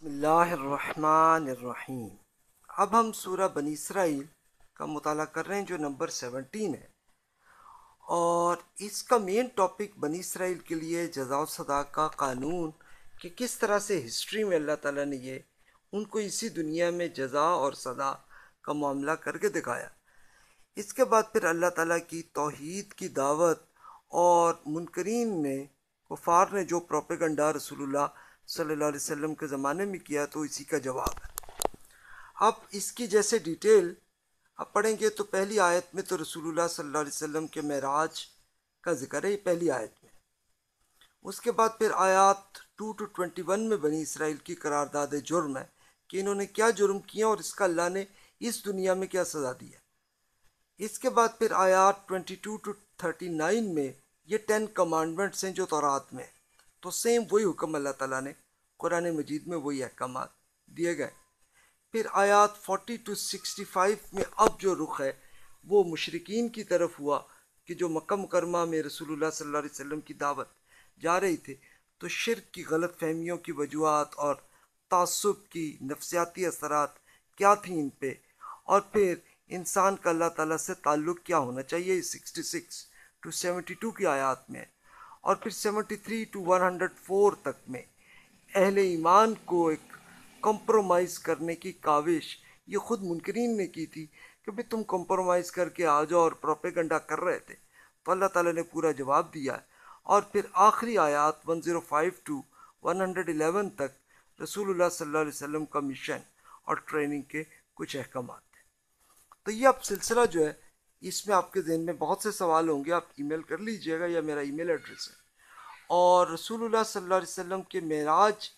بسم اللہ الرحمن الرحیم۔ اب ہم سورہ بنی اسرائیل کا مطالعہ کر رہے ہیں جو نمبر سیونٹین ہے۔ اور اس کا مین ٹاپک بنی اسرائیل کے لیے جزا و صدا کا قانون کہ کس طرح سے ہسٹری میں اللہ تعالیٰ نے یہ ان کو اسی دنیا میں جزا اور صدا کا معاملہ کر کے دکھایا۔ اس کے بعد پھر اللہ تعالیٰ کی توحید کی دعوت اور منکرین نے، کفار نے جو پروپیگنڈا رسول اللہ صلی اللہ علیہ وسلم کے زمانے میں کیا تو اسی کا جواب ہے۔ اب اس کی جیسے ڈیٹیل اب پڑھیں گے تو پہلی آیت میں تو رسول اللہ صلی اللہ علیہ وسلم کے معراج کا ذکر ہے، یہ پہلی آیت میں۔ اس کے بعد پھر آیات ٹو ٹو ٹوینٹی ون میں بنی اسرائیل کی قرارداد جرم ہے کہ انہوں نے کیا جرم کیا اور اس کا اللہ نے اس دنیا میں کیا سزا دی ہے۔ اس کے بعد پھر آیات twenty two two thirty nine میں یہ ٹین کمانڈمنٹس ہیں جو تورات میں تو سیم وہی حکم اللہ تعالیٰ نے قرآن مجید میں وہی احکامات دیے گئے۔ پھر آیات فورٹی ٹو سکسٹی فائیو میں اب جو رخ ہے، وہ مشرقین کی طرف ہوا کہ جو مکہ مکرمہ میں رسول اللہ صلی اللہ علیہ وسلم کی دعوت جا رہی تھے تو شرک کی غلط فہمیوں کی وجوہات اور تعصب کی نفسیاتی اثرات کیا تھیں ان پہ؟ اور پھر انسان کا اللہ تعالیٰ سے تعلق کیا ہونا چاہیے؟ Sixty six two seventy two کی آیات میں۔ اور پھر seventy three two one hundred four تک میں اہل ایمان کو ایک کمپرومائز کرنے کی کاوش یہ خود منکرین نے کی تھی کہ بھی تم کمپرومائز کر کے آ جاؤ اور پروپیگنڈا کر رہے تھے۔ تو اللہ تعالیٰ نے پورا جواب دیا ہے اور پھر آخری آیات 105 ٹو 111 تک رسول اللہ صلی اللہ علیہ وسلم کا مشن اور ٹریننگ کے کچھ احکامات۔ ہیں تو یہ اب سلسلہ جو ہے اس میں آپ کے ذہن میں بہت سے سوال ہوں گے، آپ ای میل کر لیجیے گا یا میرا ای میل ایڈریس ہے۔ اور رسول اللہ صلی اللہ علیہ وسلم کے معراج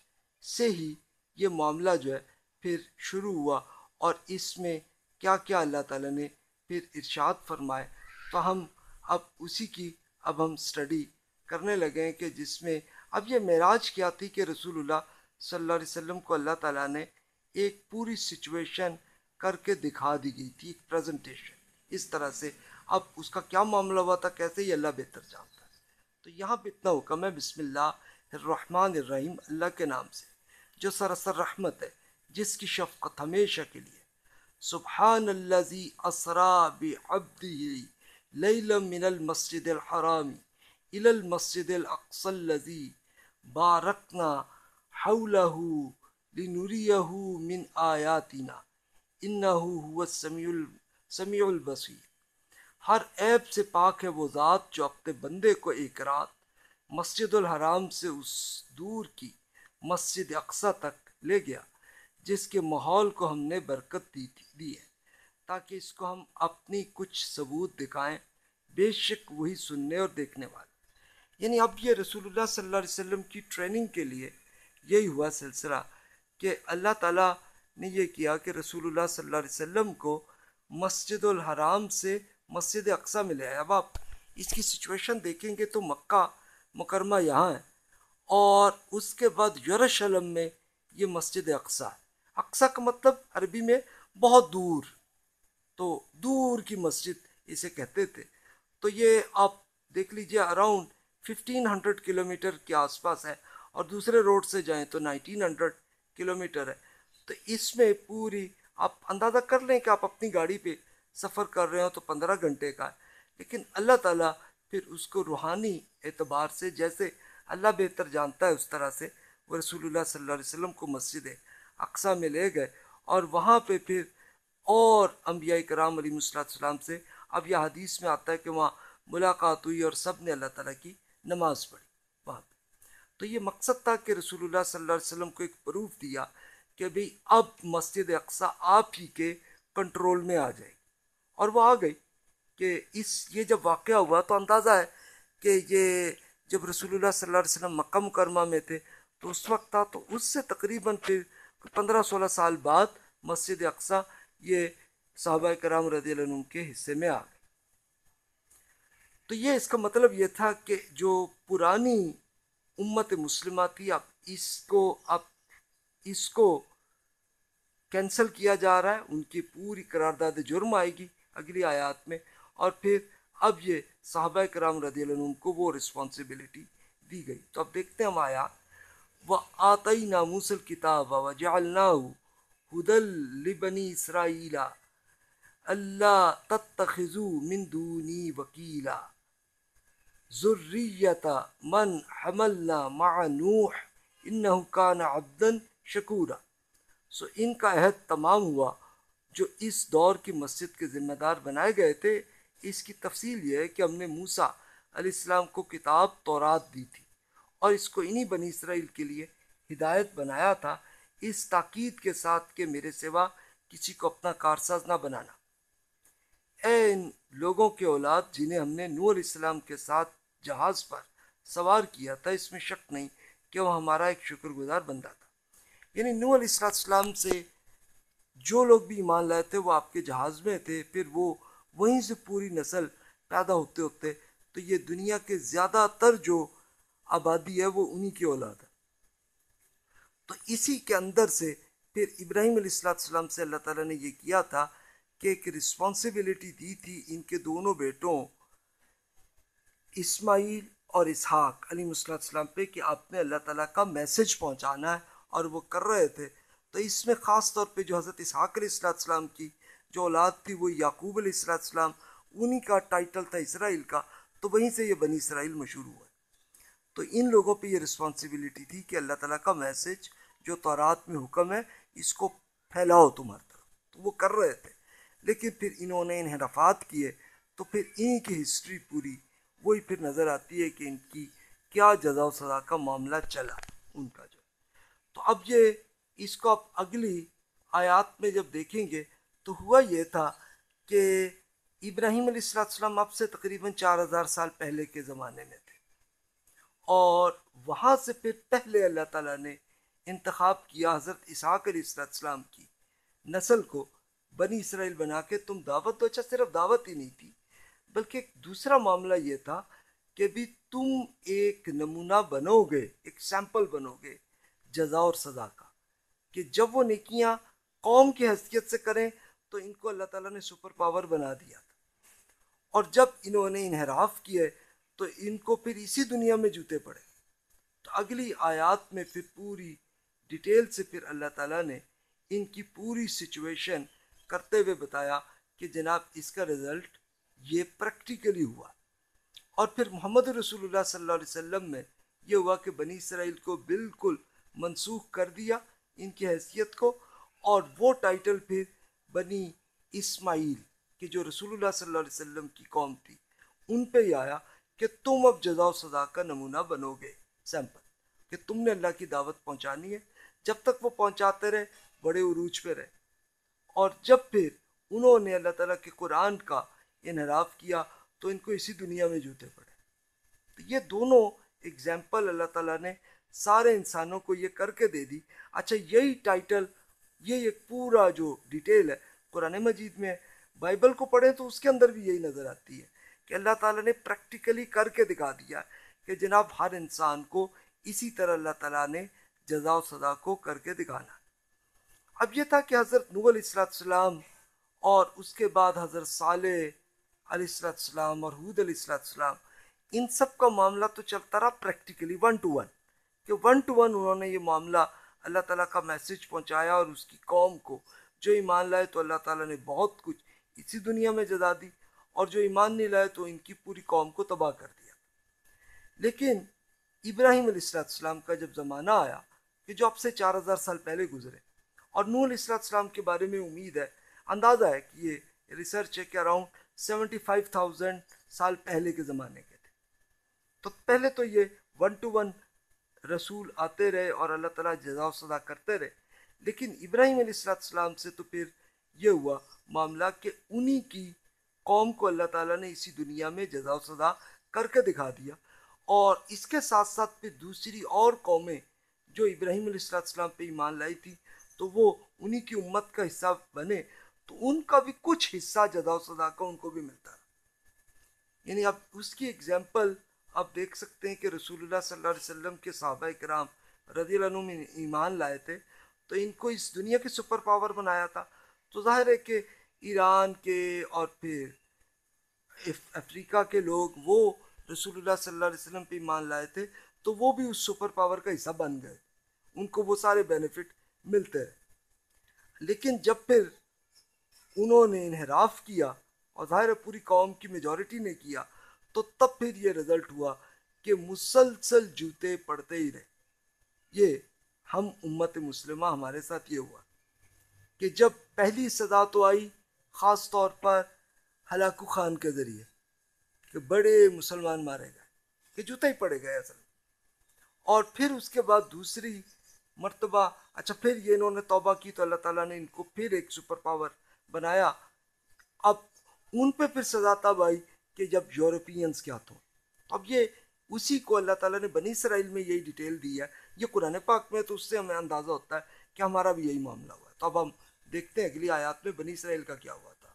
سے ہی یہ معاملہ جو ہے پھر شروع ہوا۔ اور اس میں کیا کیا اللہ تعالیٰ نے پھر ارشاد فرمائے۔ تو ہم اب اسی کی اب ہم سٹڈی کرنے لگے ہیں کہ جس میں اب یہ معراج کیا تھی کہ رسول اللہ صلی اللہ علیہ وسلم کو اللہ تعالیٰ نے ایک پوری سچویشن کر کے دکھا دی گئی تھی، ایک پریزنٹیشن اس طرح سے اب اس کا کیا معاملہ ہوا تھا؟ کیسے یہ اللہ بہتر جانتا ہے؟ تو یہاں پہ اتنا حکم ہے، بسم اللہ الرحمن الرحیم، اللہ کے نام سے، جو سراسر رحمت ہے، جس کی شفقت ہمیشہ کے لیے۔ سبحان الذي اسرا بعبده ليلا من المسجد الحرام الى المسجد الاقصى الذي باركنا حوله لنريه من آياتنا انه هو السميع السميع البصير ہر عیب سے پاک ہے وہ ذات جو اپنے بندے کو ایک رات مسجد الحرام سے اس دور کی مسجد اقصا تک لے گیا، جس کے ماحول کو ہم نے برکت دی تھی دی ہے۔ تاکہ اس کو ہم اپنی کچھ ثبوت دکھائیں، بے شک وہی سننے اور دیکھنے والے۔ یعنی اب یہ رسول اللہ صلی اللہ علیہ وسلم کی ٹریننگ کے لیے یہی ہوا سلسلہ کہ اللہ تعالیٰ نے یہ کیا کہ رسول اللہ صلی اللہ علیہ وسلم کو مسجد الحرام سے مسجد اقصا ملے اب آپ اس کی سچویشن دیکھیں گے تو مکہ مکرمہ یہاں ہے اور اس کے بعد یورشلم میں یہ مسجد اقصا ہے۔ اقصا کا مطلب عربی میں بہت دور، تو دور کی مسجد اسے کہتے تھے۔ تو یہ آپ دیکھ لیجیے around fifteen hundred kilometre کے آس پاس ہے اور دوسرے روڈ سے جائیں تو نائنٹین ہنڈریڈ کلو میٹر ہے۔ تو اس میں پوری آپ اندازہ کر لیں کہ آپ اپنی گاڑی پہ سفر کر رہے ہو تو پندرہ گھنٹے کا ہے۔ لیکن اللہ تعالیٰ پھر اس کو روحانی اعتبار سے جیسے اللہ بہتر جانتا ہے اس طرح سے وہ رسول اللہ صلی اللہ علیہ وسلم کو مسجد اقصا میں لے گئے اور وہاں پہ پھر اور انبیاء کرام علی علیہ السلام سے اب یہ حدیث میں آتا ہے کہ وہاں ملاقات ہوئی اور سب نے اللہ تعالیٰ کی نماز پڑھی۔ وہاں پہ تو یہ مقصد تھا کہ رسول اللہ صلی اللہ علیہ وسلم کو ایک پروف دیا کہ بھئی اب مسجد اقصا آپ ہی کے کنٹرول میں آ جائے گی۔ اور وہ آ گئی کہ اس یہ جب واقعہ ہوا تو اندازہ ہے کہ یہ جب رسول اللہ صلی اللہ علیہ وسلم مکہ مکرمہ میں تھے تو اس وقت تھا تو اس سے تقریباً پھر پندرہ سولہ سال بعد مسجد اقصا یہ صحابہ کرام رضی اللہ عنہ کے حصے میں آ گئی۔ تو یہ اس کا مطلب یہ تھا کہ جو پرانی امت مسلمہ تھی، اب اس کو، اب اس کو کینسل کیا جا رہا ہے، ان کی پوری قرارداد جرم آئے گی اگلی آیات میں۔ اور پھر اب یہ صحابہ کرام رضی اللہ عنہ کو وہ رسپانسبلٹی دی گئی۔ تو اب دیکھتے ہیں ہم آیات۔ و آتئی ناموسل کتاب و جالنا ہدل لبنی اسرائیلا اللہ تتخذو من دونی وکیلا ذریت من حملنا مع نوح انہو کان عبدن شکورا سو ان کا عہد تمام ہوا جو اس دور کی مسجد کے ذمہ دار بنائے گئے تھے۔ اس کی تفصیل یہ ہے کہ ہم نے موسیٰ علیہ السلام کو کتاب تورات دی تھی اور اس کو انہی بنی اسرائیل کے لیے ہدایت بنایا تھا اس تاکید کے ساتھ کہ میرے سوا کسی کو اپنا کارساز نہ بنانا۔ اے ان لوگوں کے اولاد جنہیں ہم نے نور السلام کے ساتھ جہاز پر سوار کیا تھا، اس میں شک نہیں کہ وہ ہمارا ایک شکر گزار بندہ تھا۔ یعنی نور علیہ السلام سے جو لوگ بھی ایمان لائے تھے وہ آپ کے جہاز میں تھے، پھر وہ وہیں سے پوری نسل پیدا ہوتے ہوتے تو یہ دنیا کے زیادہ تر جو آبادی ہے وہ انہی کی اولاد ہے۔ تو اسی کے اندر سے پھر ابراہیم علیہ السلام سے اللہ تعالیٰ نے یہ کیا تھا کہ ایک رسپانسبلٹی دی تھی ان کے دونوں بیٹوں اسماعیل اور اسحاق علیہ السلام پہ کہ آپ نے اللہ تعالیٰ کا میسج پہنچانا ہے۔ اور وہ کر رہے تھے۔ تو اس میں خاص طور پہ جو حضرت اسحاق علیہ السلام کی جو اولاد تھی، وہ یعقوب علیہ السلام انہی کا ٹائٹل تھا اسرائیل کا۔ تو وہیں سے یہ بنی اسرائیل مشہور ہوا۔ تو ان لوگوں پہ یہ رسپانسبلٹی تھی کہ اللہ تعالیٰ کا میسج جو تورات میں حکم ہے، اس کو پھیلاؤ تمہارے طرف۔ تو وہ کر رہے تھے۔ لیکن پھر انہوں نے انحرافات کیے۔ تو پھر انہی کی ہسٹری پوری وہی پھر نظر آتی ہے کہ ان کی کیا جزا و سزا کا معاملہ چلا ان کا۔ تو اب یہ اس کو آپ اگلی آیات میں جب دیکھیں گے تو ہوا یہ تھا کہ ابراہیم علیہ السلام اب سے تقریباً چار ہزار سال پہلے کے زمانے میں تھے۔ اور وہاں سے پھر پہلے اللہ تعالیٰ نے انتخاب کیا حضرت اسحاق علیہ السلام کی نسل کو، بنی اسرائیل بنا کے تم دعوت تو اچھا صرف دعوت ہی نہیں تھی، بلکہ ایک دوسرا معاملہ یہ تھا کہ بھی تم ایک نمونہ بنو گے، ایک سیمپل بنو گے۔ جزا اور سزا کا۔ کہ جب وہ نیکیاں قوم کی حیثیت سے کریں، تو ان کو اللہ تعالیٰ نے سپر پاور بنا دیا تھا۔ اور جب انہوں نے انحراف کیے، تو ان کو پھر اسی دنیا میں جوتے پڑے۔ تو اگلی آیات میں پھر پوری ڈیٹیل سے پھر اللہ تعالیٰ نے ان کی پوری سچویشن کرتے ہوئے بتایا کہ جناب، اس کا رزلٹ یہ پریکٹیکلی ہوا۔ اور پھر محمد رسول اللہ صلی اللہ علیہ وسلم میں یہ ہوا کہ بنی اسرائیل کو بالکل منسوخ کر دیا ان کی حیثیت کو اور وہ ٹائٹل پھر بنی اسماعیل کہ جو رسول اللہ صلی اللہ علیہ وسلم کی قوم تھی۔ ان پہ ہی آیا کہ تم اب جزا و سزا کا نمونہ بنو گے سیمپل کہ تم نے اللہ کی دعوت پہنچانی ہے۔ جب تک وہ پہنچاتے رہے، بڑے عروج پہ رہے۔ اور جب پھر انہوں نے اللہ تعالیٰ کے قرآن کا انحراف کیا، تو ان کو اسی دنیا میں جوتے پڑے۔ تو یہ دونوں اگزامپل اللہ تعالیٰ نے سارے انسانوں کو یہ کر کے دے دی۔ اچھا یہی ٹائٹل، یہ ایک پورا جو ڈیٹیل ہے قرآن مجید میں، بائبل کو پڑھیں تو اس کے اندر بھی یہی نظر آتی ہے کہ اللہ تعالیٰ نے پریکٹیکلی کر کے دکھا دیا کہ جناب ہر انسان کو اسی طرح اللہ تعالیٰ نے جزا و سزا کو کر کے دکھانا۔ اب یہ تھا کہ حضرت نو علیہ السلام اور اس کے بعد حضرت صالح علیہ السلام اور حود علیہ السلام، ان سب کا معاملہ تو چلتا رہا پریکٹیکلی ون ٹو ون کہ ون ٹو ون انہوں نے یہ معاملہ اللہ تعالیٰ کا میسج پہنچایا اور اس کی قوم کو جو ایمان لائے تو اللہ تعالیٰ نے بہت کچھ اسی دنیا میں جزا دی اور جو ایمان نہیں لائے تو ان کی پوری قوم کو تباہ کر دیا۔ لیکن ابراہیم علیہ السلام کا جب زمانہ آیا کہ جو اب سے چار ہزار سال پہلے گزرے اور نور علیہ السلام کے بارے میں امید ہے، اندازہ ہے کہ یہ ریسرچ ہے کہ اراؤنڈ سیونٹی فائیو تھاؤزینڈ سال پہلے کے زمانے کے تھے۔ تو پہلے تو یہ ون ٹو ون رسول آتے رہے اور اللہ تعالیٰ جزا و سزا کرتے رہے۔ لیکن ابراہیم علیہ السلام سے تو پھر یہ ہوا، معاملہ کہ انہی کی قوم کو اللہ تعالیٰ نے اسی دنیا میں جزا و سزا کر کے دکھا دیا۔ اور اس کے ساتھ ساتھ پھر دوسری اور قومیں جو ابراہیم علیہ السلام پہ ایمان لائی تھی، تو وہ انہی کی امت کا حصہ بنے۔ تو ان کا بھی کچھ حصہ جزا و سزا کا ان کو بھی ملتا۔ رہا یعنی اب اس کی اگزامپل آپ دیکھ سکتے ہیں کہ رسول اللہ صلی اللہ علیہ وسلم کے صحابہ کرام رضی اللہ عنہ میں ایمان لائے تھے، تو ان کو اس دنیا کی سپر پاور بنایا تھا۔ تو ظاہر ہے کہ ایران کے اور پھر افریقہ کے لوگ وہ رسول اللہ صلی اللہ علیہ وسلم پہ ایمان لائے تھے، تو وہ بھی اس سپر پاور کا حصہ بن گئے۔ ان کو وہ سارے بینیفٹ ملتے ہیں لیکن جب پھر انہوں نے انحراف کیا اور ظاہر ہے پوری قوم کی میجورٹی نے کیا تو تب پھر یہ رزلٹ ہوا کہ مسلسل جوتے پڑتے ہی رہے۔ یہ ہم امت مسلمہ ہمارے ساتھ یہ ہوا کہ جب پہلی سزا تو آئی، خاص طور پر ہلاکو خان کے ذریعے کہ بڑے مسلمان مارے گئے، کہ جوتے ہی پڑے گئے اصل۔ اور پھر اس کے بعد دوسری مرتبہ اچھا پھر یہ انہوں نے توبہ کی تو اللہ تعالیٰ نے ان کو پھر ایک سپر پاور بنایا۔ اب ان پہ پھر سزا تب آئی کہ جب یورپینز کیا تو۔ اب یہ اسی کو اللہ تعالیٰ نے بنی اسرائیل میں یہی ڈیٹیل دی ہے، یہ قرآن پاک میں تو اس سے ہمیں اندازہ ہوتا ہے کہ ہمارا بھی یہی معاملہ ہوا ہے۔ تو اب ہم دیکھتے ہیں اگلی آیات میں بنی اسرائیل کا کیا ہوا تھا۔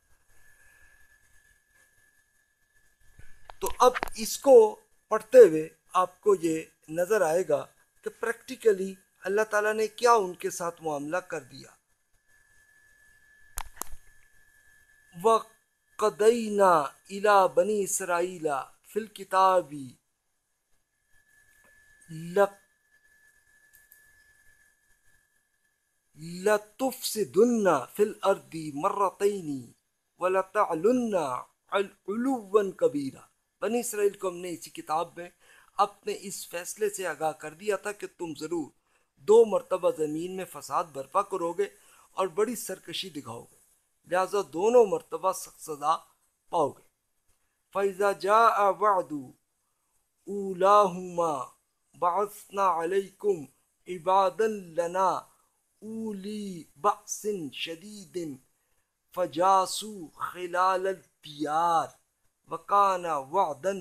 تو اب اس کو پڑھتے ہوئے آپ کو یہ نظر آئے گا کہ پریکٹیکلی اللہ تعالیٰ نے کیا ان کے ساتھ معاملہ کر دیا۔ وقت وَقَدَيْنَا إِلَى بَنِي إِسْرَائِيلَ فِي الْكِتَابِ لَتُفْسِدُنَّ فِي الْأَرْضِ مَرَّتَيْنِ وَلَتَعْلُنَّ عُلُوًّا كَبِيرًا۔ بنی اسرائیل کو ہم نے اسی کتاب میں اپنے اس فیصلے سے آگاہ کر دیا تھا کہ تم ضرور دو مرتبہ زمین میں فساد برپا کرو گے اور بڑی سرکشی دکھاؤ گے۔ لہذا دونوں مرتبہ سخت سزا پاؤ گے۔ فیضا جا وعد اولاہما بعثنا علیکم عبادا لنا اولی بأس شدید فجاسو خلال الدیار وکانا وعدا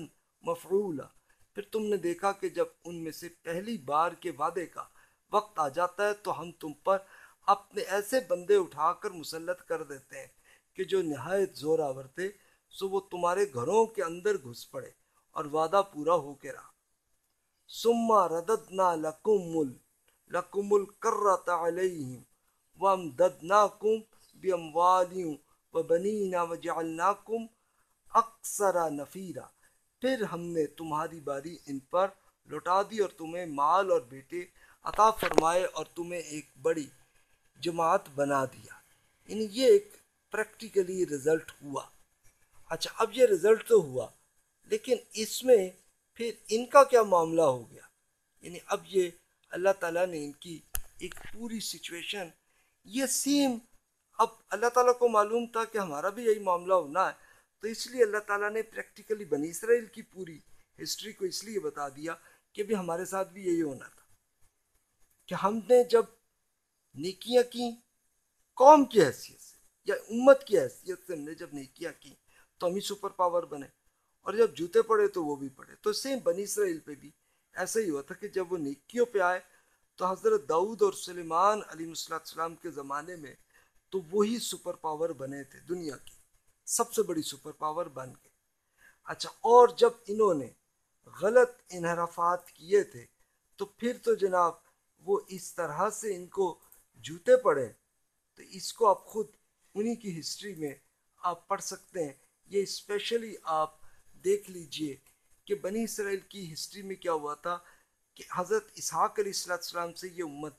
مفعولا۔ پھر تم نے دیکھا کہ جب ان میں سے پہلی بار کے وعدے کا وقت آ جاتا ہے تو ہم تم پر اپنے ایسے بندے اٹھا کر مسلط کر دیتے ہیں کہ جو نہایت زور آور تھے، سو وہ تمہارے گھروں کے اندر گھس پڑے اور وعدہ پورا ہو کے رہا۔ سما رددنا لکم مل لکم الکرت علیہم، وامددناکم بیموالیوں وبنینا وجعلناکم اکثر نفیرہ پھر ہم نے تمہاری باری ان پر لوٹا دی اور تمہیں مال اور بیٹے عطا فرمائے اور تمہیں ایک بڑی جماعت بنا دیا۔ یعنی یہ ایک پریکٹیکلی رزلٹ ہوا۔ اچھا اب یہ رزلٹ تو ہوا، لیکن اس میں پھر ان کا کیا معاملہ ہو گیا؟ یعنی اب یہ اللہ تعالیٰ نے ان کی ایک پوری سچویشن یہ سیم اب اللہ تعالیٰ کو معلوم تھا کہ ہمارا بھی یہی معاملہ ہونا ہے، تو اس لیے اللہ تعالیٰ نے پریکٹیکلی بنی اسرائیل کی پوری ہسٹری کو اس لیے بتا دیا کہ بھی ہمارے ساتھ بھی یہی ہونا تھا۔ کہ ہم نے جب نیکیاں کی، قوم کی حیثیت سے، یا امت کی حیثیت سے ہم نے جب نیکیاں کی تو ہم ہی سپر پاور بنے۔ اور جب جوتے پڑے تو وہ بھی پڑے۔ تو سیم بنی اسرائیل پہ بھی ایسا ہی ہوا تھا کہ جب وہ نیکیوں پہ آئے تو حضرت داؤد اور سلیمان علی السلام کے زمانے میں تو وہی سپر پاور بنے تھے دنیا کی سب سے بڑی سپر پاور بن گئے۔ اچھا اور جب انہوں نے غلط انحرافات کیے تھے تو پھر تو جناب وہ اس طرح سے ان کو جوتے پڑے، تو اس کو آپ خود انہی کی ہسٹری میں آپ پڑھ سکتے ہیں۔ یہ اسپیشلی آپ دیکھ لیجیے کہ بنی اسرائیل کی ہسٹری میں کیا ہوا تھا کہ حضرت اسحاق علیہ السلام سے یہ امت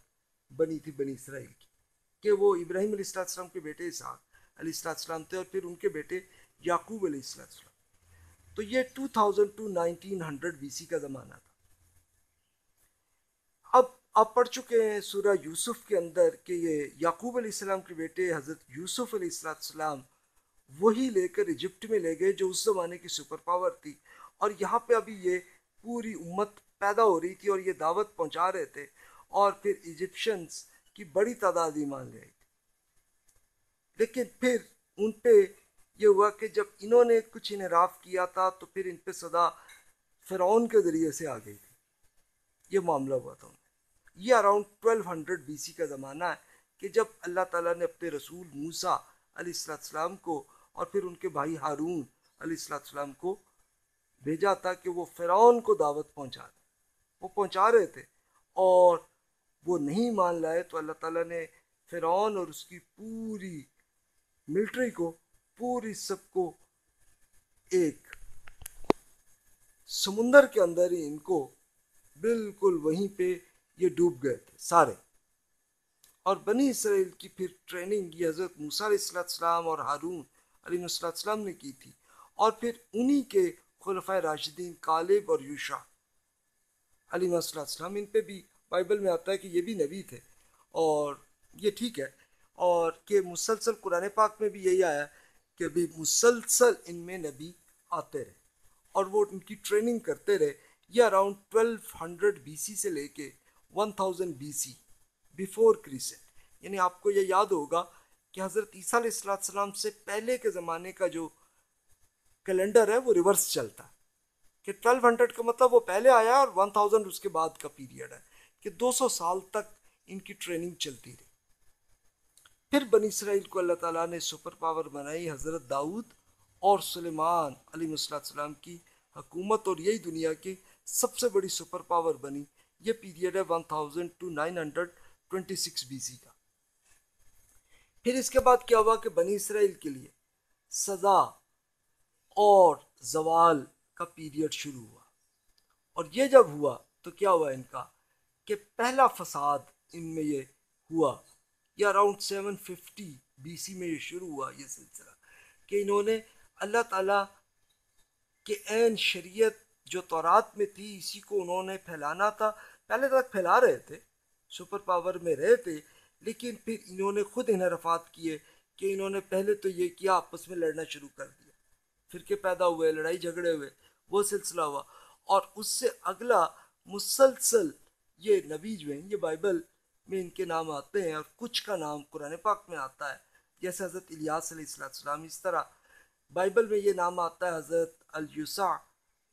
بنی تھی بنی اسرائیل کی، کہ وہ ابراہیم علیہ السلام کے بیٹے اسحاق علیہ السلام تھے اور پھر ان کے بیٹے یعقوب علیہ السلام۔ تو یہ two thousand two nineteen hundred B C کا زمانہ تھا۔ اب آپ پڑھ چکے ہیں سورہ یوسف کے اندر کہ یہ یعقوب علیہ السلام کے بیٹے حضرت یوسف علیہ السلام وہی لے کر ایجپٹ میں لے گئے جو اس زمانے کی سپر پاور تھی۔ اور یہاں پہ ابھی یہ پوری امت پیدا ہو رہی تھی اور یہ دعوت پہنچا رہے تھے اور پھر ایجپشنز کی بڑی تعداد ایمان لے آئی تھی۔ لیکن پھر ان پہ یہ ہوا کہ جب انہوں نے کچھ انحراف کیا تھا تو پھر ان پہ صدا فرعون کے ذریعے سے آ گئی تھی۔ یہ معاملہ ہوا تھا۔ یہ around twelve hundred B C کا زمانہ ہے کہ جب اللہ تعالیٰ نے اپنے رسول موسیٰ علیہ السلام کو اور پھر ان کے بھائی ہارون علیہ السلام کو بھیجا تھا کہ وہ فرعون کو دعوت پہنچا دیں وہ پہنچا رہے تھے اور وہ نہیں مان لائے تو اللہ تعالیٰ نے فرعون اور اس کی پوری ملٹری کو، پوری سب کو ایک سمندر کے اندر ہی ان کو بالکل وہیں پہ یہ ڈوب گئے تھے سارے۔ اور بنی اسرائیل کی پھر ٹریننگ یہ حضرت موسیٰ علیہ السلام اور ہارون علیہ السلام نے کی تھی۔ اور پھر انہی کے خلفۂ راشدین کالب اور یوشا علیہ السلام ان پہ بھی بائبل میں آتا ہے کہ یہ بھی نبی تھے۔ اور یہ ٹھیک ہے۔ اور کہ مسلسل قرآن پاک میں بھی یہی آیا کہ ابھی مسلسل ان میں نبی آتے رہے۔ اور وہ ان کی ٹریننگ کرتے رہے۔ یہ around twelve hundred B C سے لے کے one thousand B C before crescent یعنی آپ کو یہ یاد ہوگا کہ حضرت عیسیٰ علیہ السلام سے پہلے کے زمانے کا جو کیلنڈر ہے وہ ریورس چلتا. ہے کہ ٹویلو ہنڈریڈ کا مطلب وہ پہلے آیا اور ون تھاؤزینڈ اس کے بعد کا پیریڈ ہے. کہ دو سو سال تک ان کی ٹریننگ چلتی رہی. پھر بنی اسرائیل کو اللہ تعالیٰ نے سپر پاور بنائی حضرت داؤد اور سلیمان علیہ السلام کی حکومت اور یہی دنیا کی سب سے بڑی سپر پاور بنی یہ پیریڈ ہے one thousand two nine hundred twenty six B C کا۔ پھر اس کے بعد کیا ہوا کہ بنی اسرائیل کے لیے سزا اور زوال کا پیریڈ شروع ہوا۔ اور یہ جب ہوا تو کیا ہوا ان کا کہ پہلا فساد ان میں یہ ہوا، یہ around seven fifty B C میں یہ شروع ہوا یہ سلسلہ کہ انہوں نے اللہ تعالیٰ کے عین شریعت جو تورات میں تھی، اسی کو انہوں نے پھیلانا تھا۔ پہلے تک پھیلا رہے تھے، سپر پاور میں رہے تھے، لیکن پھر انہوں نے خود انحرفات کیے کہ انہوں نے پہلے تو یہ کیا، آپس میں لڑنا شروع کر دیا۔ فرقے پیدا ہوئے، لڑائی جھگڑے ہوئے، وہ سلسلہ ہوا۔ اور اس سے اگلا مسلسل یہ نبی جو ہیں، یہ بائبل میں ان کے نام آتے ہیں اور کچھ کا نام قرآن پاک میں آتا ہے۔ جیسے حضرت الیاس علیہ السلام، اس طرح۔ بائبل میں یہ نام آتا ہے حضرت الجسا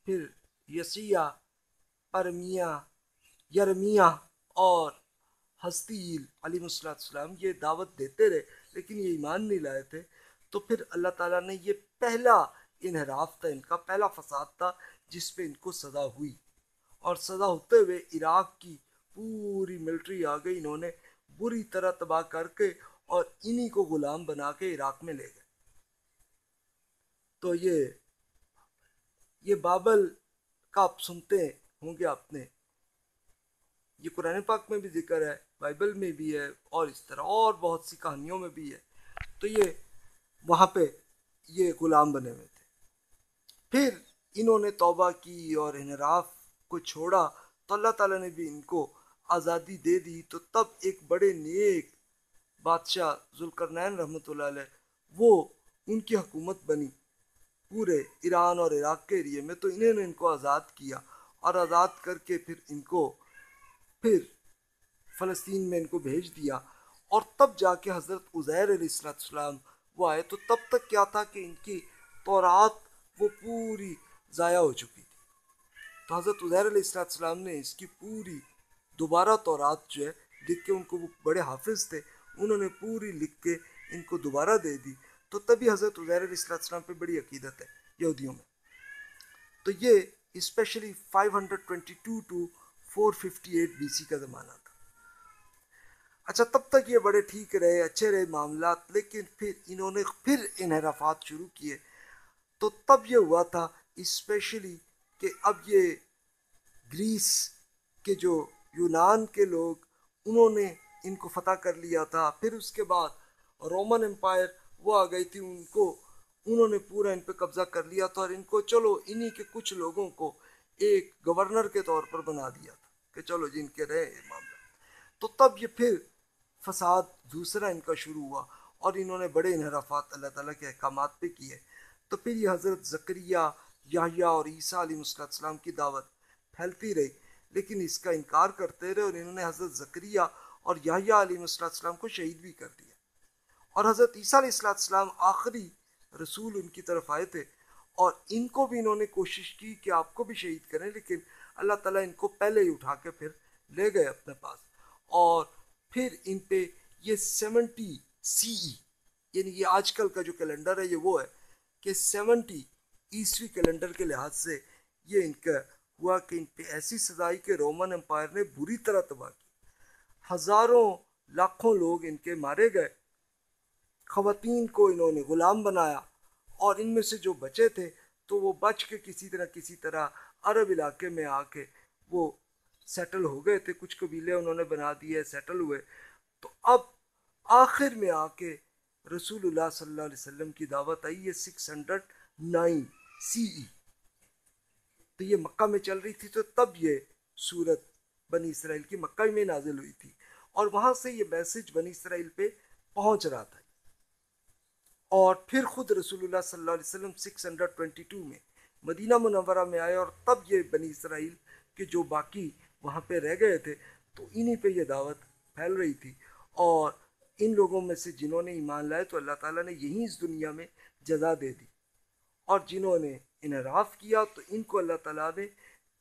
پھر یسیہ پرمیہ یرمیہ اور حسطیل علیہ السلام یہ دعوت دیتے رہے، لیکن یہ ایمان نہیں لائے تھے۔ تو پھر اللہ تعالیٰ نے یہ پہلا انحراف تھا، ان کا پہلا فساد تھا، جس پہ ان کو سزا ہوئی۔ اور سزا ہوتے ہوئے عراق کی پوری ملٹری آ گئی، انہوں نے بری طرح تباہ کر کے اور انہی کو غلام بنا کے عراق میں لے گئے۔ تو یہ یہ بابل کا آپ سنتے ہوں گے آپ نے۔ یہ قرآن پاک میں بھی ذکر ہے، بائبل میں بھی ہے اور اس طرح اور بہت سی کہانیوں میں بھی ہے۔ تو یہ وہاں پہ یہ غلام بنے ہوئے تھے۔ پھر انہوں نے توبہ کی اور انحراف کو چھوڑا۔ تو اللہ تعالیٰ نے بھی ان کو آزادی دے دی۔ تو تب ایک بڑے نیک بادشاہ ذوالقرنین رحمۃ اللہ علیہ، وہ ان کی حکومت بنی۔ پورے ایران اور عراق کے ایریے میں تو انہیں نے ان کو آزاد کیا اور آزاد کر کے پھر ان کو پھر فلسطین میں ان کو بھیج دیا اور تب جا کے حضرت عزیر علیہ السلام وہ آئے تو تب تک کیا تھا کہ ان کی تورات وہ پوری ضائع ہو چکی تھی۔ تو حضرت عزیر علیہ السلام نے اس کی پوری دوبارہ تورات جو ہے لکھ کے ان کو وہ بڑے حافظ تھے، انہوں نے پوری لکھ کے ان کو دوبارہ دے دی۔ تو تبھی حضرت عزیر علیہ السلام پہ بڑی عقیدت ہے یہودیوں میں۔ تو یہ اسپیشلی 522 ٹو 458 بی سی کا زمانہ تھا۔ اچھا تب تک یہ بڑے ٹھیک رہے، اچھے رہے معاملات، لیکن پھر انہوں نے پھر انحرافات شروع کیے۔ تو تب یہ ہوا تھا اسپیشلی کہ اب یہ گریس کے جو یونان کے لوگ، انہوں نے ان کو فتح کر لیا تھا۔ پھر اس کے بعد رومن امپائر وہ آ گئی تھی ان کو۔ انہوں نے پورا ان پہ قبضہ کر لیا تھا اور ان کو چلو انہی کے کچھ لوگوں کو ایک گورنر کے طور پر بنا دیا تھا کہ چلو جی جن کے رہے یہ معاملہ۔ تو تب یہ پھر فساد دوسرا ان کا شروع ہوا اور انہوں نے بڑے انحرافات اللہ تعالیٰ کے احکامات پہ کیے۔ تو پھر یہ حضرت ذکریہ یاہیا اور عیسیٰ علیہ السلام کی دعوت پھیلتی رہی۔ لیکن اس کا انکار کرتے رہے اور انہوں نے حضرت ذکریہ اور یاہیا علیہ السلام کو شہید بھی کر دیا۔ اور حضرت عیسیٰ علیہ السلام آخری رسول ان کی طرف آئے تھے اور ان کو بھی انہوں نے کوشش کی کہ آپ کو بھی شہید کریں، لیکن اللہ تعالیٰ ان کو پہلے ہی اٹھا کے پھر لے گئے اپنے پاس۔ اور پھر ان پہ یہ سیونٹی سی ای یعنی یہ آج کل کا جو کیلنڈر ہے، یہ وہ ہے کہ سیونٹی عیسوی کیلنڈر کے لحاظ سے یہ ان کا ہوا کہ ان پہ ایسی سزائی کہ رومن امپائر نے بری طرح تباہ کی۔ ہزاروں لاکھوں لوگ ان کے مارے گئے۔ خواتین کو انہوں نے غلام بنایا اور ان میں سے جو بچے تھے تو وہ بچ کے کسی طرح کسی طرح عرب علاقے میں آ کے وہ سیٹل ہو گئے تھے۔ کچھ قبیلے انہوں نے بنا دیے سیٹل ہوئے۔ تو اب آخر میں آ کے رسول اللہ صلی اللہ علیہ وسلم کی دعوت آئی ہے six hundred nine C E تو یہ مکہ میں چل رہی تھی تو تب یہ صورت بنی اسرائیل کی مکہ میں نازل ہوئی تھی اور وہاں سے یہ میسج بنی اسرائیل پہ پہنچ رہا تھا۔ اور پھر خود رسول اللہ صلی اللہ علیہ وسلم سکس ہنڈریڈ ٹوینٹی ٹو میں مدینہ منورہ میں آئے اور تب یہ بنی اسرائیل کے جو باقی وہاں پہ رہ گئے تھے، تو انہی پہ یہ دعوت پھیل رہی تھی۔ اور ان لوگوں میں سے جنہوں نے ایمان لائے، تو اللہ تعالیٰ نے یہیں اس دنیا میں جزا دے دی۔ اور جنہوں نے انحراف کیا، تو ان کو اللہ تعالیٰ نے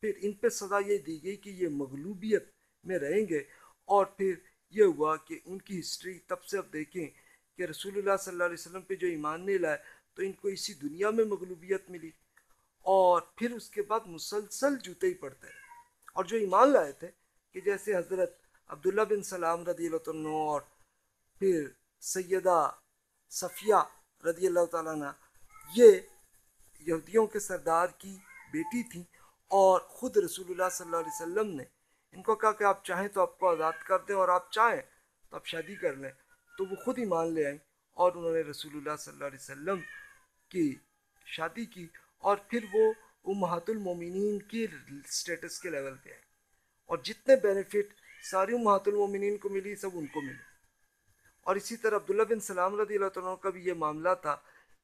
پھر ان پہ سزا یہ دی گئی کہ یہ مغلوبیت میں رہیں گے۔ اور پھر یہ ہوا کہ ان کی ہسٹری تب سے اب دیکھیں کہ رسول اللہ صلی اللہ علیہ وسلم پہ جو ایمان نہیں لائے تو ان کو اسی دنیا میں مغلوبیت ملی اور پھر اس کے بعد مسلسل جوتے ہی پڑتے ہیں اور جو ایمان لائے تھے کہ جیسے حضرت عبداللہ بن سلام رضی اللہ عنہ اور پھر سیدہ صفیہ رضی اللہ تعالیٰ عنہ، یہ یہودیوں کے سردار کی بیٹی تھیں اور خود رسول اللہ صلی اللہ علیہ وسلم نے ان کو کہا کہ آپ چاہیں تو آپ کو آزاد کر دیں اور آپ چاہیں تو آپ شادی کر لیں۔ تو وہ خود ہی مان لے آئیں اور انہوں نے رسول اللہ صلی اللہ علیہ وسلم کی شادی کی اور پھر وہ امہات المومنین کی سٹیٹس کے لیول پہ آئے اور جتنے بینیفٹ ساری امہات المومنین کو ملی، سب ان کو ملی اور اسی طرح عبداللہ بن سلام رضی اللہ عنہ کا بھی یہ معاملہ تھا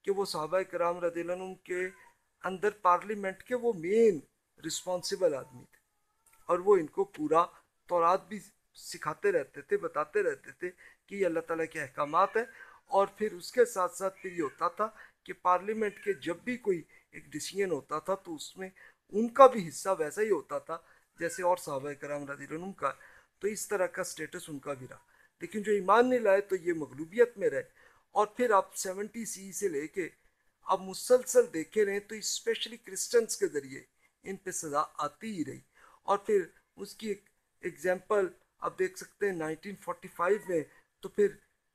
کہ وہ صحابہ کرام رضی اللہ عنہ کے اندر پارلیمنٹ کے وہ مین رسپانسبل آدمی تھے اور وہ ان کو پورا تورات بھی سکھاتے رہتے تھے، بتاتے رہتے تھے کہ یہ اللہ تعالیٰ کے احکامات ہیں اور پھر اس کے ساتھ ساتھ پھر یہ ہوتا تھا کہ پارلیمنٹ کے جب بھی کوئی ایک ڈیسیجن ہوتا تھا تو اس میں ان کا بھی حصہ ویسا ہی ہوتا تھا جیسے اور صحابہ کرام رضی اللہ عنہ کا، تو اس طرح کا سٹیٹس ان کا بھی رہا۔ لیکن جو ایمان نہیں لائے تو یہ مغلوبیت میں رہے۔ اور پھر آپ سیونٹی سی سے لے کے اب مسلسل دیکھے رہے تو اسپیشلی کرسچنس کے ذریعے ان پہ سزا آتی ہی رہی۔ اور پھر اس کی ایک ایگزامپل آپ دیکھ سکتے ہیں نائنٹین فورٹی فائیو میں تو پھر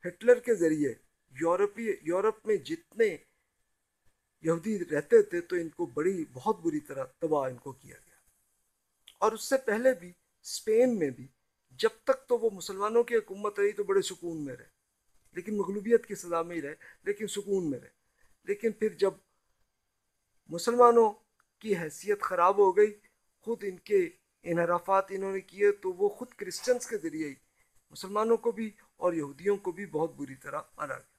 ہٹلر کے ذریعے یورپی، یورپ میں جتنے یہودی رہتے تھے تو ان کو بڑی، بہت بری طرح تباہ ان کو کیا گیا۔ اور اس سے پہلے بھی اسپین میں بھی، جب تک تو وہ مسلمانوں کی حکومت رہی تو بڑے سکون میں رہے۔ لیکن مغلوبیت کی سزا میں ہی رہے، لیکن سکون میں رہے۔ لیکن پھر جب مسلمانوں کی حیثیت خراب ہو گئی، خود ان کے انحرافات انہوں نے کیے تو وہ خود کرسچنس کے ذریعے ہی مسلمانوں کو بھی اور یہودیوں کو بھی بہت بری طرح مارا گیا۔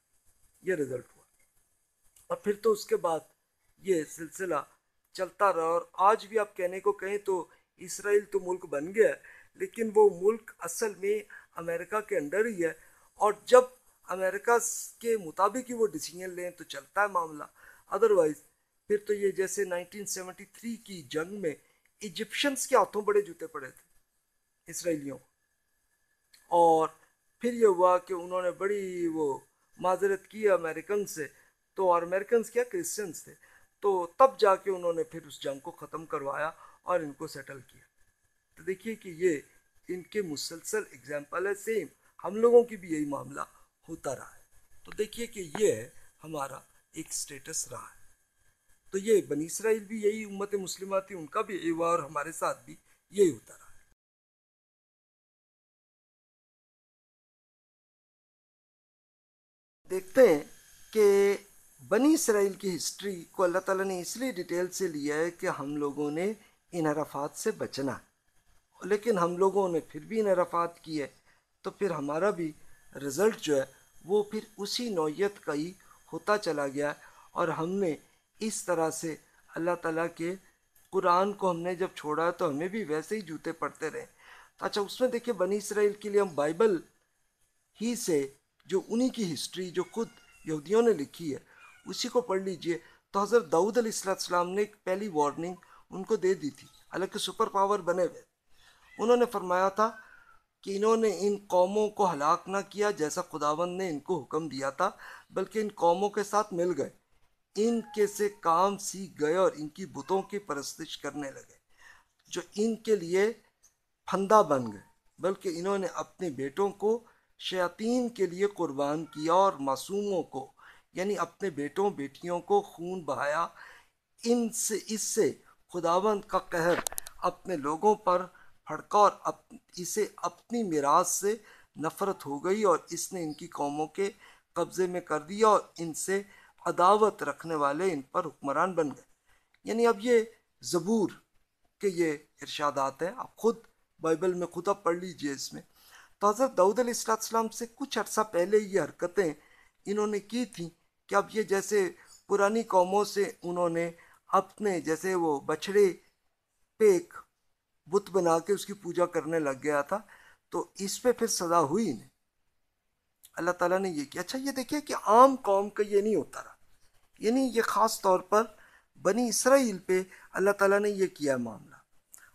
یہ رزلٹ ہوا۔ اور پھر تو اس کے بعد یہ سلسلہ چلتا رہا اور آج بھی آپ کہنے کو کہیں تو اسرائیل تو ملک بن گیا ہے، لیکن وہ ملک اصل میں امریکہ کے انڈر ہی ہے۔ اور جب امریکہ کے مطابق ہی وہ ڈیسیجن لیں تو چلتا ہے معاملہ۔ ادروائز پھر تو یہ جیسے نائنٹین سیونٹی تھری کی جنگ میں ایجپشنس کے ہاتھوں بڑے جوتے پڑے تھے، اسرائیلیوں۔ اور پھر یہ ہوا کہ انہوں نے بڑی وہ معذرت کی امریکن سے۔ تو اور امریکنس کیا کرسچنس تھے۔ تو تب جا کے انہوں نے پھر اس جنگ کو ختم کروایا اور ان کو سیٹل کیا۔ تو دیکھیے کہ یہ ان کے مسلسل اگزامپل ہے سیم ہم لوگوں کی بھی یہی معاملہ ہوتا رہا ہے۔ تو دیکھیے کہ یہ ہے ہمارا ایک سٹیٹس رہا ہے۔ تو یہ بنی اسرائیل بھی یہی امت مسلمہ تھی، ان کا بھی یہی ہوا اور ہمارے ساتھ بھی یہی ہوتا رہا۔ دیکھتے ہیں کہ بنی اسرائیل کی ہسٹری کو اللہ تعالیٰ نے اس لیے ڈیٹیل سے لیا ہے کہ ہم لوگوں نے انحرافات سے بچنا لیکن ہم لوگوں نے پھر بھی انحرافات کی ہے، تو پھر ہمارا بھی رزلٹ جو ہے وہ پھر اسی نوعیت کا ہی ہوتا چلا گیا۔ اور ہم نے اس طرح سے اللہ تعالیٰ کے قرآن کو ہم نے جب چھوڑا تو ہمیں بھی ویسے ہی جوتے پڑتے رہے۔ تو اچھا اس میں دیکھیں بنی اسرائیل کے لیے ہم بائبل ہی سے جو انہی کی ہسٹری جو خود یہودیوں نے لکھی ہے، اسی کو پڑھ لیجیے۔ تو حضرت دعود علیہ السلام نے ایک پہلی وارننگ ان کو دے دی تھی۔ حالانکہ سپر پاور بنے ہوئے۔ انہوں نے فرمایا تھا کہ انہوں نے ان قوموں کو ہلاک نہ کیا جیسا خداون نے ان کو حکم دیا تھا، بلکہ ان قوموں کے ساتھ مل گئے۔ ان کے سے کام سیکھ گئے اور ان کی بتوں کی پرستش کرنے لگے۔ جو ان کے لیے پھندہ بن گئے، بلکہ انہوں نے اپنے بیٹوں کو شیاطین کے لیے قربان کیا اور معصوموں کو یعنی اپنے بیٹوں، بیٹیوں کو خون بہایا۔ ان سے، اس سے خداوند کا قہر اپنے لوگوں پر پھڑکا اور اسے اپنی میراث سے نفرت ہو گئی اور اس نے ان کی قوموں کے قبضے میں کر دیا اور ان سے عداوت رکھنے والے ان پر حکمران بن گئے۔ یعنی اب یہ زبور کے یہ ارشادات ہیں۔ آپ خود بائبل میں خود اب پڑھ لیجیے اس میں۔ تو حضرت دعود علیہ السلام سے کچھ عرصہ پہلے یہ حرکتیں انہوں نے کی تھیں کہ اب یہ جیسے پرانی قوموں سے انہوں نے اپنے جیسے وہ بچھڑے پہ ایک بت بنا کے اس کی پوجا کرنے لگ گیا تھا، تو اس پہ پھر سزا ہوئی نہیں اللہ تعالیٰ نے یہ کیا۔ اچھا یہ دیکھیے کہ عام قوم کا یہ نہیں ہوتا رہا۔ یعنی یہ خاص طور پر بنی اسرائیل پہ اللہ تعالیٰ نے یہ کیا معاملہ۔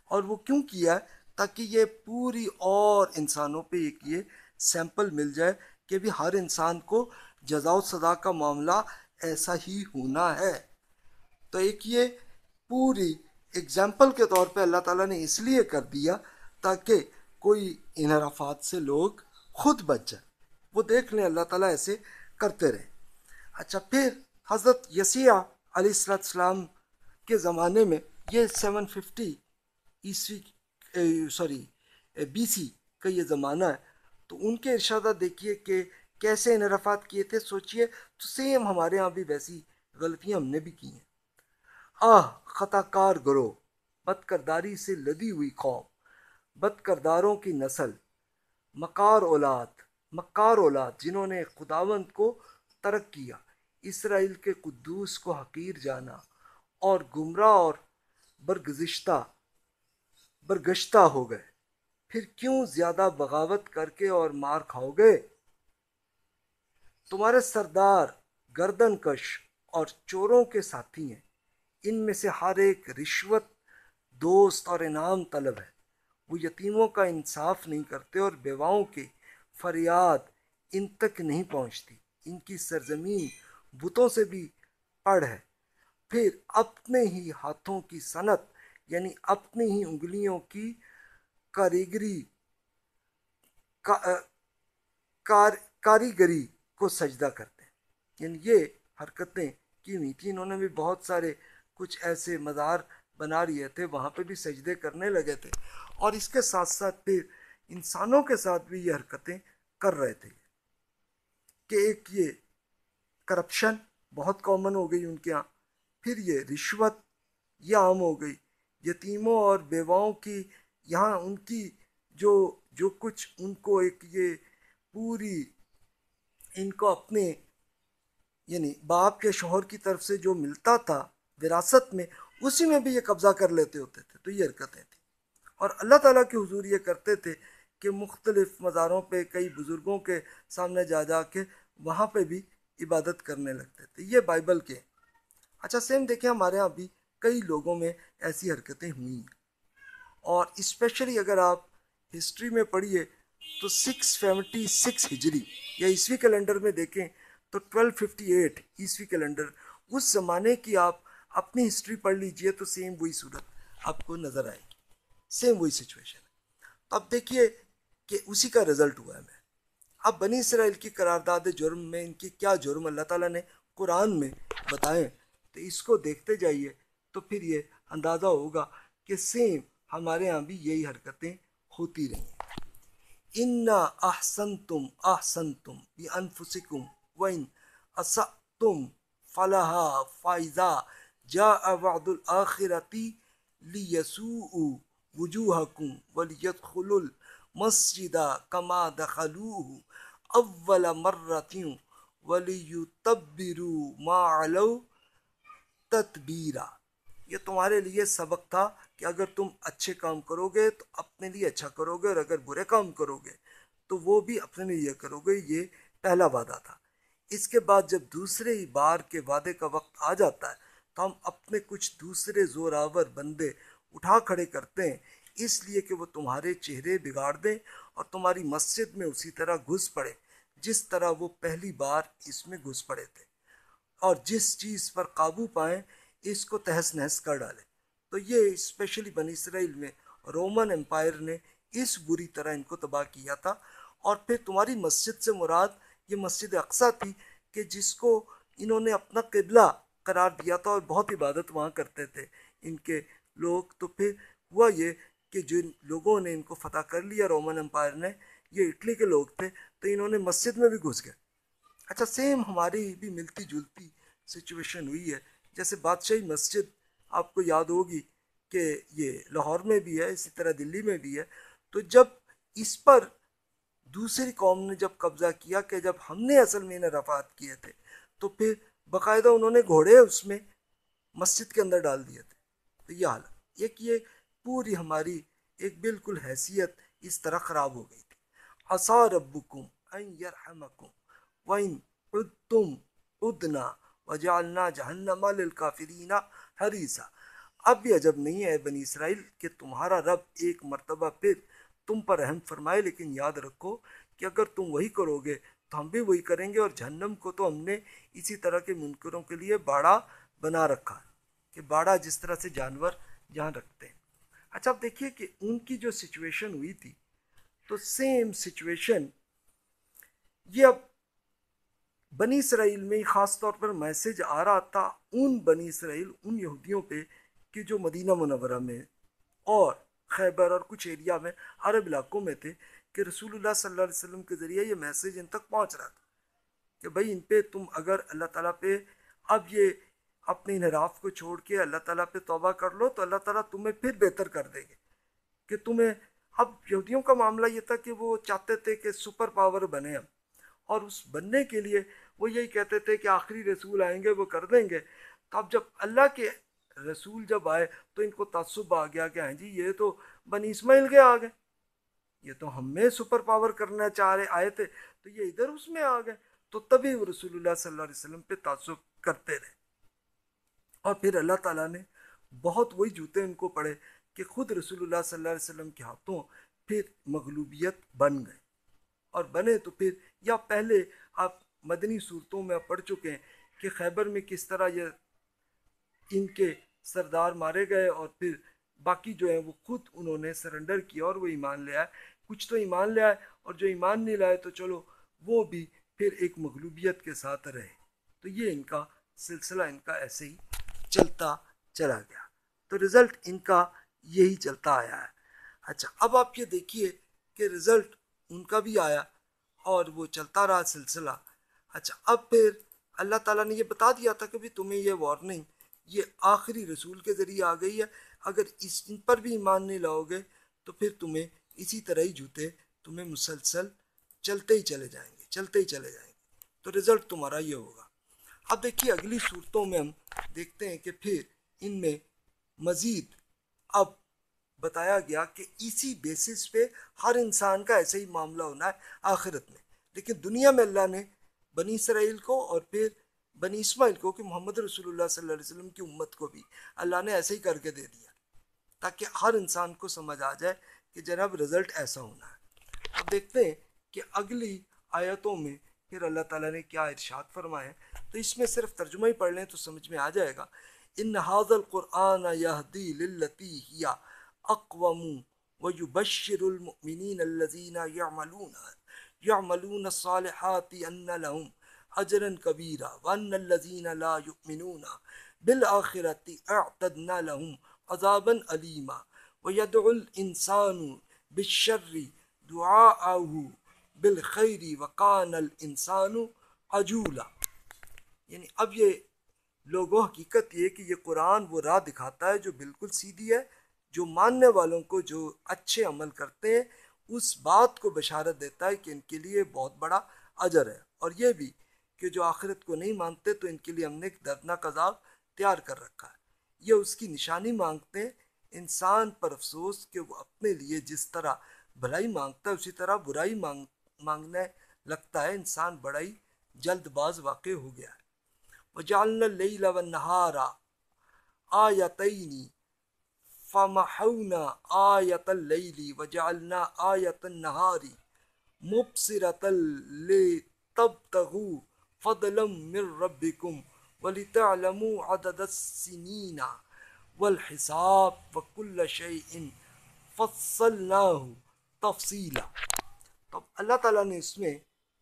اور وہ کیوں کیا؟ ہے تاکہ یہ پوری اور انسانوں پہ ایک یہ سیمپل مل جائے کہ بھی ہر انسان کو جزا و سزا کا معاملہ ایسا ہی ہونا ہے۔ تو ایک یہ پوری اگزامپل کے طور پہ اللہ تعالیٰ نے اس لیے کر دیا تاکہ کوئی انحرافات سے لوگ خود بچ جائے وہ دیکھ لیں اللہ تعالیٰ ایسے کرتے رہے۔ اچھا پھر حضرت یسیہ علیہ السلام کے زمانے میں یہ سیون ففٹی عیسوی سوری بی سی کا یہ زمانہ ہے۔ تو ان کے ارشادہ دیکھیے کہ کیسے انحرافات کیے تھے۔ سوچئے تو سیم ہمارے ہاں بھی ویسی غلطیاں ہم نے بھی کی ہیں۔ آہ، خطا کار گروہ بد کرداری سے لدی ہوئی قوم بد کرداروں کی نسل، مکار اولاد مکار اولاد جنہوں نے خداوند کو ترک کیا، اسرائیل کے قدوس کو حقیر جانا اور گمراہ اور برگزشتہ برگشتہ ہو گئے۔ پھر کیوں زیادہ بغاوت کر کے اور مار کھاؤ گے؟ تمہارے سردار گردن کش اور چوروں کے ساتھی ہیں۔ ان میں سے ہر ایک رشوت، دوست اور انعام طلب ہے۔ وہ یتیموں کا انصاف نہیں کرتے اور بیواؤں کے فریاد ان تک نہیں پہنچتی۔ ان کی سرزمین بتوں سے بھی پڑ ہے۔ پھر اپنے ہی ہاتھوں کی صنعت یعنی اپنی ہی انگلیوں کی کاریگری کار کاریگری کو سجدہ کرتے ہیں۔ یعنی یہ حرکتیں کی ہوئی تھیں؟ انہوں نے بھی بہت سارے کچھ ایسے مزار بنا لیے تھے، وہاں پہ بھی سجدے کرنے لگے تھے۔ اور اس کے ساتھ ساتھ پھر انسانوں کے ساتھ بھی یہ حرکتیں کر رہے تھے کہ ایک یہ کرپشن بہت کامن ہو گئی ان کے ہاں پھر یہ رشوت یہ عام ہو گئی۔ یتیموں اور بیواؤں کی، یہاں ان کی جو جو کچھ ان کو ایک یہ پوری، ان کو اپنے یعنی باپ کے شوہر کی طرف سے جو ملتا تھا وراثت میں، اسی میں بھی یہ قبضہ کر لیتے ہوتے تھے، تو یہ حرکتیں تھیں۔ اور اللہ تعالیٰ کی حضور یہ کرتے تھے کہ مختلف مزاروں پہ، کئی بزرگوں کے سامنے جا جا کے وہاں پہ بھی عبادت کرنے لگتے تھے۔ یہ بائبل کے۔ اچھا سیم دیکھیں ہمارے یہاں بھی کئی لوگوں میں ایسی حرکتیں ہوئی ہیں۔ اور اسپیشلی اگر آپ ہسٹری میں پڑھیے تو سکس سیونٹی سکس ہجری یا عیسوی کیلنڈر میں دیکھیں تو ٹویلو ففٹی ایٹ عیسوی کیلنڈر اس زمانے کی آپ اپنی ہسٹری پڑھ لیجیے تو سیم وہی صورت آپ کو نظر آئے گی۔ سیم وہی سچویشن ہے اب دیکھیے کہ اسی کا رزلٹ ہوا ہے۔ میں اب بنی اسرائیل کی قرارداد جرم میں ان کی کیا جرم؟ اللہ تعالیٰ نے قرآن میں بتائیں تو اس کو دیکھتے جائیے تو پھر یہ اندازہ ہوگا کہ سیم ہمارے ہاں بھی یہی حرکتیں ہوتی رہی ہیں انا احسن تم احسن تم بھی انفسکم وین تم فلاح فائزہ جا وعد الآخرتی لیسوء وجوہکم ولیدخل المسجد کما دخلوه اول مرتیوں ولیتبروا ما علو تتبیرہ یہ تمہارے لیے سبق تھا کہ اگر تم اچھے کام کرو گے تو اپنے لیے اچھا کرو گے اور اگر برے کام کرو گے تو وہ بھی اپنے لیے کرو گے، یہ پہلا وعدہ تھا۔ اس کے بعد جب دوسرے ہی بار کے وعدے کا وقت آ جاتا ہے تو ہم اپنے کچھ دوسرے زوراور بندے اٹھا کھڑے کرتے ہیں، اس لیے کہ وہ تمہارے چہرے بگاڑ دیں اور تمہاری مسجد میں اسی طرح گھس پڑے جس طرح وہ پہلی بار اس میں گھس پڑے تھے۔ اور جس چیز پر قابو پائیں اس کو تہس نہس کر ڈالے۔ تو یہ اسپیشلی بنی اسرائیل میں رومن امپائر نے اس بری طرح ان کو تباہ کیا تھا۔ اور پھر تمہاری مسجد سے مراد یہ مسجد اقسا تھی کہ جس کو انہوں نے اپنا قبلہ قرار دیا تھا اور بہت عبادت وہاں کرتے تھے۔ ان کے لوگ تو پھر ہوا یہ کہ جن لوگوں نے ان کو فتح کر لیا رومن امپائر نے، یہ اٹلی کے لوگ تھے، تو انہوں نے مسجد میں بھی گھس گئے۔ اچھا سیم ہماری بھی ملتی جلتی سچویشن ہوئی ہے۔ جیسے بادشاہی مسجد آپ کو یاد ہوگی کہ یہ لاہور میں بھی ہے، اسی طرح دلی میں بھی ہے۔ تو جب اس پر دوسری قوم نے جب قبضہ کیا کہ جب ہم نے اصل میں انہیں رفات کیے تھے، تو پھر باقاعدہ انہوں نے گھوڑے اس میں مسجد کے اندر ڈال دیے تھے۔ تو یہ حال، ایک یہ پوری ہماری ایک بالکل حیثیت اس طرح خراب ہو گئی تھی۔ اصا ربکم این یرحمکم وین عدتم ادنا وجعلنا جہنم للکافرین حریصا اب بھی عجب نہیں ہے بنی اسرائیل کہ تمہارا رب ایک مرتبہ پھر تم پر رحم فرمائے، لیکن یاد رکھو کہ اگر تم وہی کرو گے تو ہم بھی وہی کریں گے اور جہنم کو تو ہم نے اسی طرح کے منکروں کے لیے باڑا بنا رکھا کہ باڑا جس طرح سے جانور جہاں رکھتے ہیں۔ اچھا اب دیکھیے کہ ان کی جو سچویشن ہوئی تھی، تو سیم سچویشن یہ اب بنی اسرائیل میں خاص طور پر میسج آ رہا تھا ان بنی اسرائیل، ان یہودیوں پہ کہ جو مدینہ منورہ میں اور خیبر اور کچھ ایریا میں عرب علاقوں میں تھے کہ رسول اللہ صلی اللہ علیہ وسلم کے ذریعے یہ میسیج ان تک پہنچ رہا تھا کہ بھائی ان پہ تم اگر اللہ تعالیٰ پہ اب یہ اپنے انحراف کو چھوڑ کے اللہ تعالیٰ پہ توبہ کر لو تو اللہ تعالیٰ تمہیں پھر بہتر کر دیں گے۔ کہ تمہیں، اب یہودیوں کا معاملہ یہ تھا کہ وہ چاہتے تھے کہ سپر پاور بنے ہم اور اس بننے کے لیے وہ یہی کہتے تھے کہ آخری رسول آئیں گے، وہ کر دیں گے۔ تو اب جب اللہ کے رسول جب آئے تو ان کو تعصب آ گیا کہ ہاں جی یہ تو بنی اسماعیل کے آ گئے یہ تو ہم میں سپر پاور کرنا چاہ رہے، آئے تھے۔ تو یہ ادھر اس میں آ گئے تو تبھی وہ رسول اللہ صلی اللہ علیہ وسلم پہ تعصب کرتے رہے۔ اور پھر اللہ تعالیٰ نے بہت وہی جوتے ان کو پڑے کہ خود رسول اللہ صلی اللہ علیہ وسلم کے ہاتھوں پھر مغلوبیت بن گئے۔ اور بنے تو پھر یا پہلے آپ مدنی صورتوں میں پڑھ چکے ہیں کہ خیبر میں کس طرح یہ ان کے سردار مارے گئے اور پھر باقی جو ہیں وہ خود انہوں نے سرنڈر کیا اور وہ ایمان لے آئے۔ کچھ تو ایمان لے آئے اور جو ایمان نہیں لائے تو چلو وہ بھی پھر ایک مغلوبیت کے ساتھ رہے۔ تو یہ ان کا سلسلہ ان کا ایسے ہی چلتا چلا گیا۔ تو رزلٹ ان کا یہی چلتا آیا ہے۔ اچھا اب آپ یہ دیکھیے کہ رزلٹ ان کا بھی آیا اور وہ چلتا رہا سلسلہ۔ اچھا اب پھر اللہ تعالیٰ نے یہ بتا دیا تھا کہ بھی تمہیں یہ وارننگ یہ آخری رسول کے ذریعے آ گئی ہے۔ اگر اس ان پر بھی ایمان نہیں لاؤ گے تو پھر تمہیں اسی طرح ہی جوتے، تمہیں مسلسل چلتے ہی چلے جائیں گے، چلتے ہی چلے جائیں گے۔ تو رزلٹ تمہارا یہ ہوگا۔ اب دیکھیے اگلی صورتوں میں ہم دیکھتے ہیں کہ پھر ان میں مزید اب بتایا گیا کہ اسی بیسس پہ ہر انسان کا ایسے ہی معاملہ ہونا ہے آخرت میں۔ لیکن دنیا میں اللہ نے بنی اسرائیل کو اور پھر بنی اسماعیل کو کہ محمد رسول اللہ صلی اللہ علیہ وسلم کی امت کو بھی۔ اللہ نے ایسے ہی کر کے دے دیا تاکہ ہر انسان کو سمجھ آ جائے کہ جناب رزلٹ ایسا ہونا ہے۔ اب دیکھتے ہیں کہ اگلی آیتوں میں پھر اللہ تعالیٰ نے کیا ارشاد فرمایا تو اس میں صرف ترجمہ ہی پڑھ لیں تو سمجھ میں آ جائے گا۔ ان حاض القرآن یہدی للتی ہیا اقوام ویبشر المؤمنین الذین یعملون۔ یعملون الصالحات ان لهم اجرا کبیرا وان الذین لا یؤمنون بالآخرت اعتدنا لهم عذابا علیما ویدعو الانسان بالشر دعاءه بالخیر وقان الانسان عجولا یعنی اب یہ لوگوں حقیقت یہ کہ یہ قرآن وہ راہ دکھاتا ہے جو بالکل سیدھی ہے، جو ماننے والوں کو جو اچھے عمل کرتے ہیں اس بات کو بشارت دیتا ہے کہ ان کے لیے بہت بڑا اجر ہے۔ اور یہ بھی کہ جو آخرت کو نہیں مانتے تو ان کے لیے ہم نے ایک دردناک عذاب تیار کر رکھا ہے۔ یہ اس کی نشانی مانگتے ہیں۔ انسان پر افسوس کہ وہ اپنے لیے جس طرح بھلائی مانگتا ہے، اسی طرح برائی مانگ، مانگنے لگتا ہے۔ انسان بڑا ہی جلد باز واقع ہو گیا ہے۔ وجعلنا اللیل والنہار آیتین فمحونا آیت اللیل وجعلنا آیت النہار مبصرة لتبتغوا فضلا من ربکم ولتعلموا عدد السنین والحساب وكل شيء فصلناه تفصیلا۔ تو اللہ تعالیٰ نے اس میں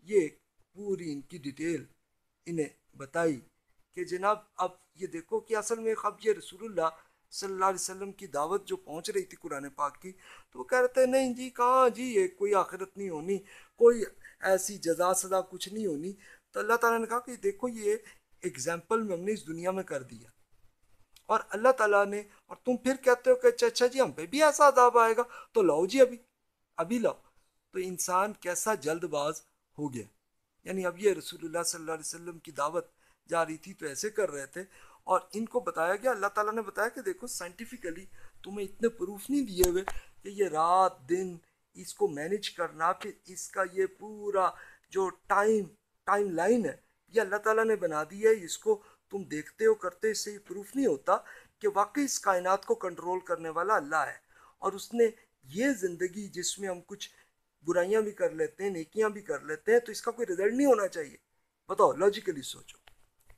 یہ پوری ان کی ڈیٹیل انہیں بتائی کہ جناب اب یہ دیکھو کہ اصل میں اب یہ رسول اللہ صلی اللہ علیہ وسلم کی دعوت جو پہنچ رہی تھی قرآن پاک کی، تو وہ کہہ رہے تھے نہیں جی کہاں جی؟ یہ کوئی آخرت نہیں ہونی، کوئی ایسی جزا سزا کچھ نہیں ہونی۔ تو اللہ تعالیٰ نے کہا کہ دیکھو، یہ اگزامپل میں ہم نے اس دنیا میں کر دیا۔ اور اللہ تعالیٰ نے، اور تم پھر کہتے ہو کہ اچھا اچھا جی ہم پہ بھی ایسا عذاب آئے گا۔ تو لاؤ جی ابھی ابھی لاؤ۔ تو انسان کیسا جلد باز ہو گیا۔ یعنی اب یہ رسول اللہ صلی اللہ علیہ وسلم کی دعوت جا رہی تھی تو ایسے کر رہے تھے۔ اور ان کو بتایا گیا، اللہ تعالیٰ نے بتایا کہ دیکھو سائنٹیفکلی تمہیں اتنے پروف نہیں دیے ہوئے کہ یہ رات دن اس کو مینج کرنا، پھر اس کا یہ پورا جو ٹائم ٹائم لائن ہے، یہ اللہ تعالیٰ نے بنا دی ہے، اس کو تم دیکھتے ہو، کرتے اس سے یہ پروف نہیں ہوتا کہ واقعی اس کائنات کو کنٹرول کرنے والا اللہ ہے۔ اور اس نے یہ زندگی جس میں ہم کچھ برائیاں بھی کر لیتے ہیں، نیکیاں بھی کر لیتے ہیں، تو اس کا کوئی رزلٹ نہیں ہونا چاہیے۔ بتاؤ لاجیکلی سوچو۔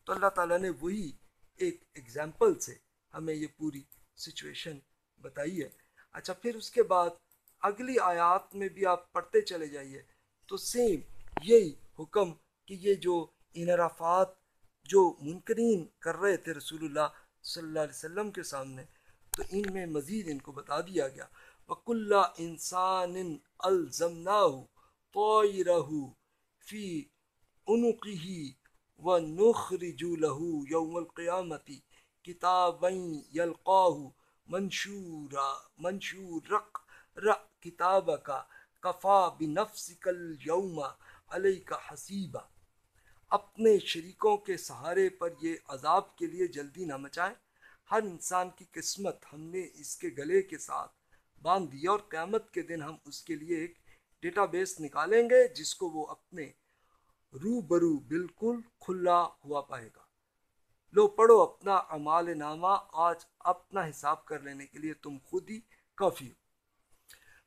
تو اللہ تعالیٰ نے وہی ایک ایگزامپل سے ہمیں یہ پوری سچویشن بتائی ہے۔ اچھا پھر اس کے بعد اگلی آیات میں بھی آپ پڑھتے چلے جائیے۔ تو سیم یہی حکم کہ یہ جو انحرافات جو منکرین کر رہے تھے رسول اللہ صلی اللہ علیہ وسلم کے سامنے، تو ان میں مزید ان کو بتا دیا گیا۔ وَكُلَّ إِنسَانٍ أَلْزَمْنَاهُ طَائِرَهُ فِي عُنُقِهِ وَنُخْرِجُ لَهُ يَوْمَ الْقِيَامَةِ كِتَابًا يَلْقَاهُ منشورا منشور رق رق کتابك کفا بنفسك اليوم علیک حسیبہ اپنے شریکوں کے سہارے پر یہ عذاب کے لیے جلدی نہ مچائیں۔ ہر انسان کی قسمت ہم نے اس کے گلے کے ساتھ باندھ دیا اور قیامت کے دن ہم اس کے لیے ایک ڈیٹا بیس نکالیں گے جس کو وہ اپنے رو برو بالکل کھلا ہوا پائے گا۔ لو پڑھو اپنا عمال نامہ، آج اپنا حساب کر لینے کے لیے تم خود ہی کافی ہو۔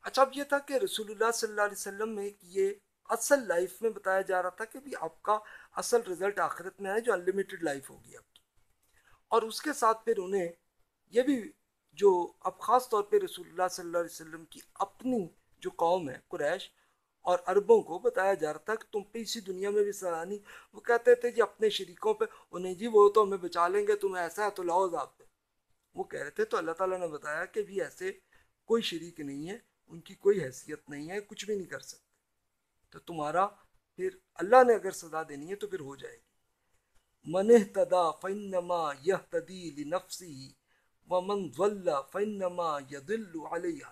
اچھا اب یہ تھا کہ رسول اللہ صلی اللہ علیہ وسلم میں یہ اصل لائف میں بتایا جا رہا تھا کہ بھی آپ کا اصل رزلٹ آخرت میں آئے جو انلیمیٹڈ لائف ہوگی آپ کی اور اس کے ساتھ پھر انہیں یہ بھی جو اب خاص طور پہ رسول اللہ صلی اللہ علیہ وسلم کی اپنی جو قوم ہے، قریش اور عربوں کو بتایا جا رہا تھا کہ تم پہ اسی دنیا میں بھی سرانی وہ کہتے تھے جی اپنے شریکوں پہ، انہیں جی وہ تو ہمیں بچا لیں گے، تمہیں ایسا ہے تو لاؤ عذاب پہ۔ وہ کہہ رہے تھے، تو اللہ تعالیٰ نے بتایا کہ بھی ایسے کوئی شریک نہیں ہے، ان کی کوئی حیثیت نہیں ہے، کچھ بھی نہیں کر سکتے۔ تو تمہارا پھر اللہ نے اگر سزا دینی ہے تو پھر ہو جائے گی۔ من تدا فنما یہ تدیل نفسی و من ضل فنما یدل علیہ۔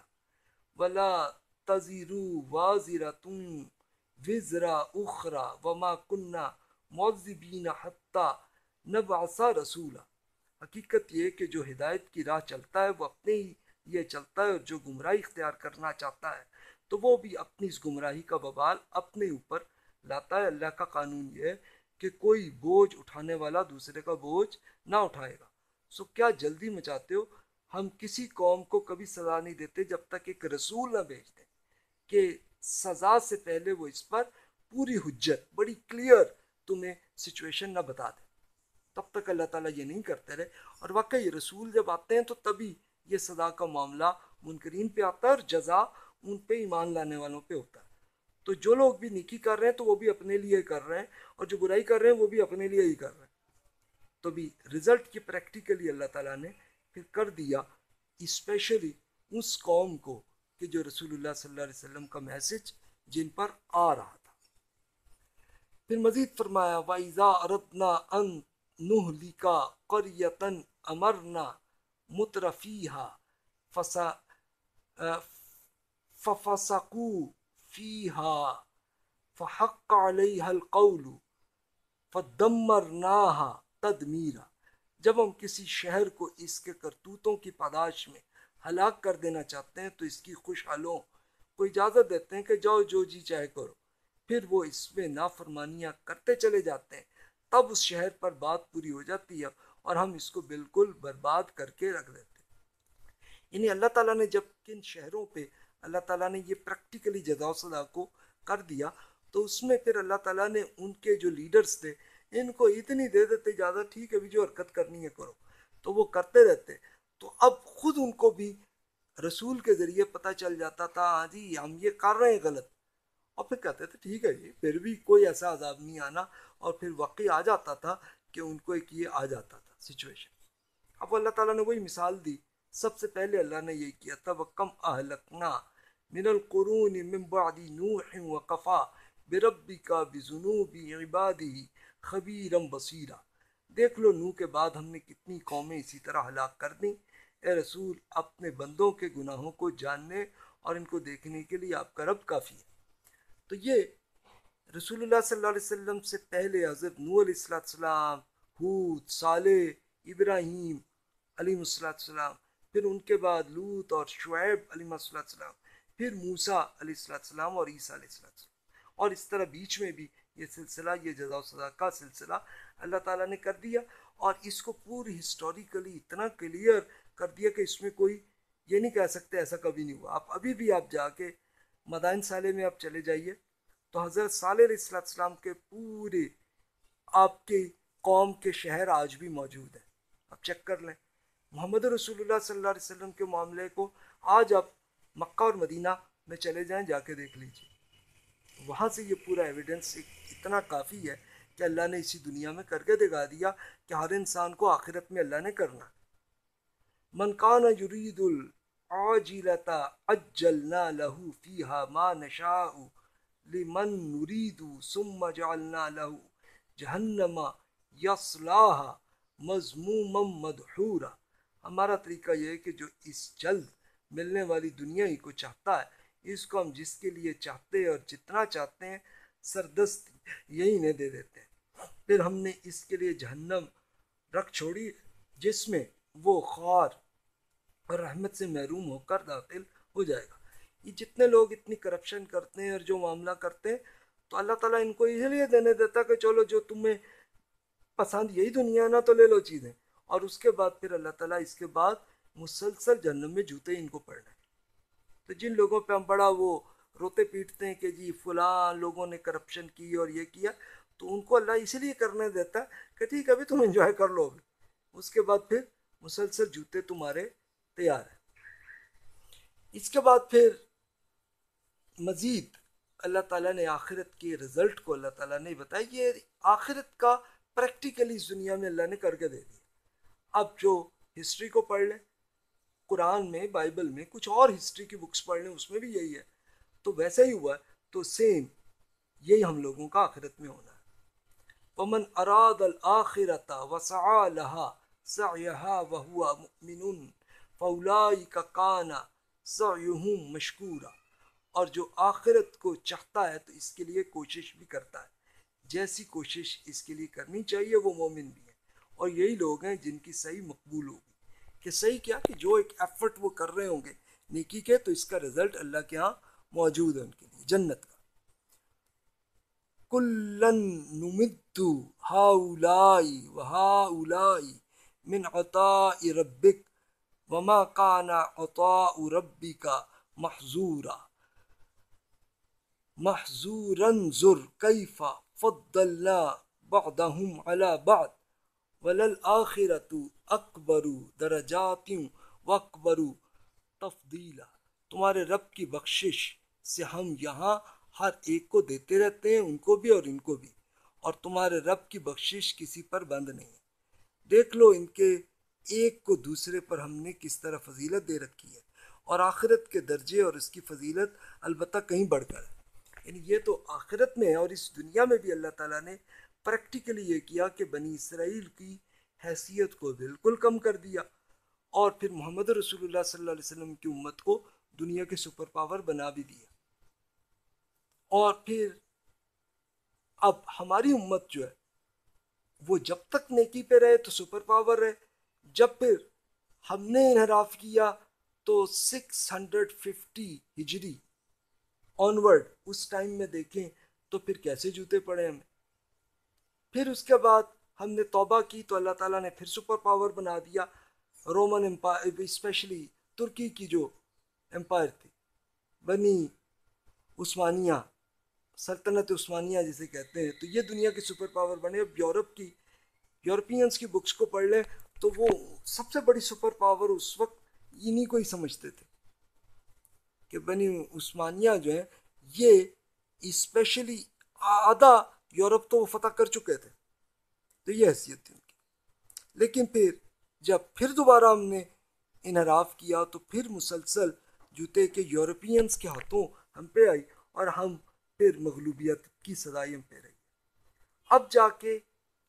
ولا تزیرو واضر تم وزرا اخرا وما کنہ معذبین حتیٰ نبعثا رسولا۔ حقیقت یہ کہ جو ہدایت کی راہ چلتا ہے وہ اپنے ہی یہ چلتا ہے اور جو گمراہی اختیار کرنا چاہتا ہے تو وہ بھی اپنی اس گمراہی کا ببال اپنے اوپر لاتا ہے۔ اللہ کا قانون یہ ہے کہ کوئی بوجھ اٹھانے والا دوسرے کا بوجھ نہ اٹھائے گا۔ سو کیا جلدی مچاتے ہو؟ ہم کسی قوم کو کبھی سزا نہیں دیتے جب تک ایک رسول نہ بھیج دیں۔ کہ سزا سے پہلے وہ اس پر پوری حجت، بڑی کلیئر تمہیں سچویشن نہ بتا دیں تب تک اللہ تعالیٰ یہ نہیں کرتے رہے۔ اور واقعی رسول جب آتے ہیں تو تبھی یہ سزا کا معاملہ منکرین پہ آتا ہے اور جزا ان پہ ایمان لانے والوں پہ ہوتا ہے۔ تو جو لوگ بھی نکی کر رہے ہیں تو وہ بھی اپنے لیے کر رہے ہیں، اور جو برائی کر رہے ہیں وہ بھی اپنے لیے ہی کر رہے ہیں۔ تو بھی رزلٹ کی پریکٹیکلی اللہ تعالیٰ نے پھر کر دیا۔ اسپیشلی اس قوم کو کہ جو رسول اللہ صلی اللہ علیہ وسلم کا میسج جن پر آ رہا تھا۔ پھر مزید فرمایا، وَإِذَا أَرَدْنَا أَن نُهْلِكَ قَرْيَةً أَمَرْنَا مترفیہ فسا ففسقو فیہا فحق علیہ القول فدمرناہا تدمیرا جب ہم کسی شہر کو اس کے کرتوتوں کی پاداش میں ہلاک کر دینا چاہتے ہیں تو اس کی خوش حالوں کو اجازت دیتے ہیں کہ جاؤ جو جی چاہے کرو۔ پھر وہ اس میں نافرمانیاں کرتے چلے جاتے ہیں۔ تب اس شہر پر بات پوری ہو جاتی ہے اور ہم اس کو بالکل برباد کر کے رکھ دیتے یعنی اللہ تعالیٰ نے جب کن شہروں پہ اللہ تعالیٰ نے یہ پریکٹیکلی جزا صدا کو کر دیا تو اس میں پھر اللہ تعالیٰ نے ان کے جو لیڈرز تھے ان کو اتنی دے دیتے زیادہ ٹھیک ہے بھی جو حرکت کرنی ہے کرو۔ تو وہ کرتے رہتے۔ تو اب خود ان کو بھی رسول کے ذریعے پتہ چل جاتا تھا ہاں جی ہم یہ کر رہے ہیں غلط۔ اور پھر کہتے تھے، ٹھیک ہے جی پھر بھی کوئی ایسا عذاب نہیں آنا۔ اور پھر واقعی آ جاتا تھا کہ ان کو ایک یہ آ جاتا تھا سچویشن اب اللہ تعالیٰ نے وہی مثال دی۔ سب سے پہلے اللہ نے یہ کیا تب کم اہلکنا من القرون من بعد نوح و کفا بربی کا بجنوبی عبادی خبیرم بصیرہ دیکھ لو نو کے بعد ہم نے کتنی قومیں اسی طرح ہلاک کر دیں۔ اے رسول، اپنے بندوں کے گناہوں کو جاننے اور ان کو دیکھنے کے لیے آپ کا رب کافی ہے۔ تو یہ رسول اللہ صلی اللہ علیہ وسلم سے پہلے حضرت نو علیہ السلام حود صالح، ابراہیم علیہ السلام السلام پھر ان کے بعد لوت اور شعیب علیہ السلام پھر موسا علیہ السلام اور عیسیٰ علیہ السلام اور اس طرح بیچ میں بھی یہ سلسلہ، یہ جزا و سزا کا سلسلہ اللہ تعالیٰ نے کر دیا۔ اور اس کو پوری ہسٹوریکلی اتنا کلیئر کر دیا کہ اس میں کوئی یہ نہیں کہہ سکتے، ایسا کبھی نہیں ہوا۔ آپ ابھی بھی آپ جا کے مدائن سالے میں آپ چلے جائیے۔ تو حضرت صالح علیہ السلام کے پورے آپ کے قوم کے شہر آج بھی موجود ہیں۔ آپ چیک کر لیں۔ محمد رسول اللہ صلی اللہ علیہ وسلم کے معاملے کو آج آپ مکہ اور مدینہ میں چلے جائیں، جا کے دیکھ لیجیے وہاں سے یہ پورا ایویڈنس اتنا کافی ہے کہ اللہ نے اسی دنیا میں کر کے دکھا دیا کہ ہر انسان کو آخرت میں اللہ نے کرنا۔ من کان یرید العاجلتا اجلنا له فیہا ما نشاء لمن نرید ثم جعلنا له جہنم یصلاها مضموما مدحورا۔ ہمارا طریقہ یہ ہے کہ جو اس جلد ملنے والی دنیا ہی کو چاہتا ہے، اس کو ہم جس کے لیے چاہتے ہیں اور جتنا چاہتے ہیں، سردست یہی انہیں دے دیتے ہیں۔ پھر ہم نے اس کے لیے جہنم رکھ چھوڑی، جس میں وہ خوار اور رحمت سے محروم ہو کر داخل ہو جائے گا۔ یہ جتنے لوگ اتنی کرپشن کرتے ہیں اور جو معاملہ کرتے ہیں، تو اللہ تعالیٰ ان کو اسی لیے دینے دیتا کہ چلو جو تمہیں پسند یہی دنیا نا، تو لے لو چیزیں۔ اور اس کے بعد پھر اللہ تعالیٰ اس کے بعد مسلسل جہنم میں جوتے ان کو پڑھنا ہے تو جن لوگوں پہ ہم بڑا وہ روتے پیٹتے ہیں کہ جی فلاں لوگوں نے کرپشن کی اور یہ کیا، تو ان کو اللہ اسی لیے کرنے دیتا ہے کہ ٹھیک ابھی تم انجوائے کر لو۔ ابھی اس کے بعد پھر مسلسل جوتے تمہارے تیار ہیں اس کے بعد پھر مزید اللہ تعالیٰ نے آخرت کے رزلٹ کو اللہ تعالیٰ نے بتایا۔ یہ آخرت کا پریکٹیکلی اس دنیا میں اللہ نے کر کے دے دیا۔ اب جو ہسٹری کو پڑھ لیں، قرآن میں، بائبل میں، کچھ اور ہسٹری کی بکس پڑھ لیں، اس میں بھی یہی ہے۔ تو ویسے ہی ہوا، تو سیم یہی ہم لوگوں کا آخرت میں ہونا ہے۔ ومن اراد الآخرت وسعى لها سعيها وهو مؤمن فاولئك كان سعيهم مشكورا اور جو آخرت کو چاہتا ہے تو اس کے لیے کوشش بھی کرتا ہے۔ جیسی کوشش اس کے لیے کرنی چاہیے، وہ مومن بھی ہے اور یہی لوگ ہیں جن کی صحیح مقبول ہوگی۔ کہ صحیح کیا؟ کہ جو ایک ایفرٹ وہ کر رہے ہوں گے۔ نیکی کے تو اس کا رزلٹ اللہ کے ہاں موجود ہے ان کے لیے، جنت کا۔ کلن نمد ہاؤلائی و ہاؤلائی من عطاء ربک وما کان عطاء ربی کا محضورا محضورا ذر کیف فضلنا بعضهم على بعض وللآخرة اکبر درجات واکبر تفضیلا تمہارے رب کی بخشش سے ہم یہاں ہر ایک کو دیتے رہتے ہیں، ان کو بھی اور ان کو بھی۔ اور تمہارے رب کی بخشش کسی پر بند نہیں۔ دیکھ لو ان کے ایک کو دوسرے پر ہم نے کس طرح فضیلت دے رکھی ہے اور آخرت کے درجے اور اس کی فضیلت البتہ کہیں بڑھ کر ہے۔ یعنی یہ تو آخرت میں ہے اور اس دنیا میں بھی اللہ تعالیٰ نے پریکٹیکلی یہ کیا کہ بنی اسرائیل کی حیثیت کو بالکل کم کر دیا اور پھر محمد رسول اللہ صلی اللہ علیہ وسلم کی امت کو دنیا کے سپر پاور بنا بھی دیا۔ اور پھر اب ہماری امت جو ہے وہ جب تک نیکی پہ رہے تو سپر پاور رہے۔ جب پھر ہم نے انحراف کیا تو سکس ہنڈریڈ ففٹی ہجری آنورڈ اس ٹائم میں دیکھیں تو پھر کیسے جوتے پڑے ہمیں پھر اس کے بعد ہم نے توبہ کی تو اللہ تعالیٰ نے پھر سپر پاور بنا دیا رومن امپائر اسپیشلی ترکی کی جو امپائر تھی۔ بنی عثمانیہ، سلطنت عثمانیہ جسے کہتے ہیں۔ تو یہ دنیا کے سپر پاور بنے۔ اب یورپ کی یورپینس کی بکس کو پڑھ لیں۔ تو وہ سب سے بڑی سپر پاور اس وقت انہیں کو ہی سمجھتے تھے کہ بنی عثمانیہ جو ہیں، یہ اسپیشلی آدھا یورپ تو وہ فتح کر چکے تھے۔ تو یہ حیثیت تھی ان کی۔ لیکن پھر جب پھر دوبارہ ہم نے انحراف کیا تو پھر مسلسل جوتے کے یورپینس کے ہاتھوں ہم پہ آئی اور ہم پھر مغلوبیت کی صدائی ہم پہ رہی۔ اب جا کے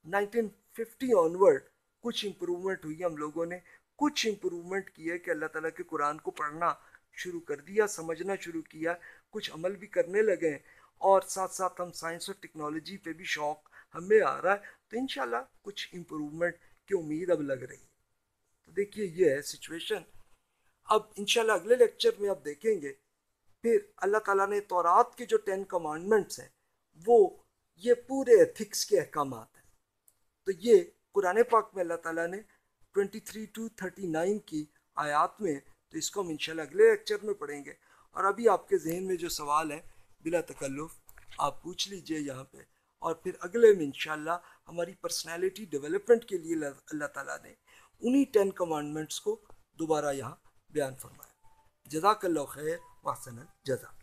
نائنٹین ففٹی آنورڈ کچھ امپرومنٹ ہوئی ہم لوگوں نے، کچھ امپرومنٹ کی ہے کہ اللہ تعالیٰ کے قرآن کو پڑھنا شروع کر دیا، سمجھنا شروع کیا، کچھ عمل بھی کرنے لگے ہیں اور ساتھ ساتھ ہم سائنس اور ٹیکنالوجی پہ بھی شوق ہمیں آ رہا ہے۔ تو انشاءاللہ کچھ امپرومنٹ کی امید اب لگ رہی ہے۔ تو دیکھیے یہ ہے سچویشن اب انشاءاللہ اگلے لیکچر میں اب دیکھیں گے۔ پھر اللہ تعالیٰ نے تورات کے جو ٹین کمانڈمنٹس ہیں، وہ یہ پورے ایتھکس کے احکامات ہیں۔ تو یہ قرآن پاک میں اللہ تعالیٰ نے 23 ٹو 39 کی آیات میں تو اس کو ہم انشاءاللہ اگلے لیکچر میں پڑھیں گے۔ اور ابھی آپ کے ذہن میں جو سوال ہے، بلا تکلف، آپ پوچھ لیجیے یہاں پہ۔ اور پھر اگلے میں انشاءاللہ ہماری پرسنالٹی ڈیولپمنٹ کے لیے اللہ تعالیٰ نے انہی ٹین کمانڈمنٹس کو دوبارہ یہاں بیان فرمایا۔ جزاک اللہ خیر وحسن جزا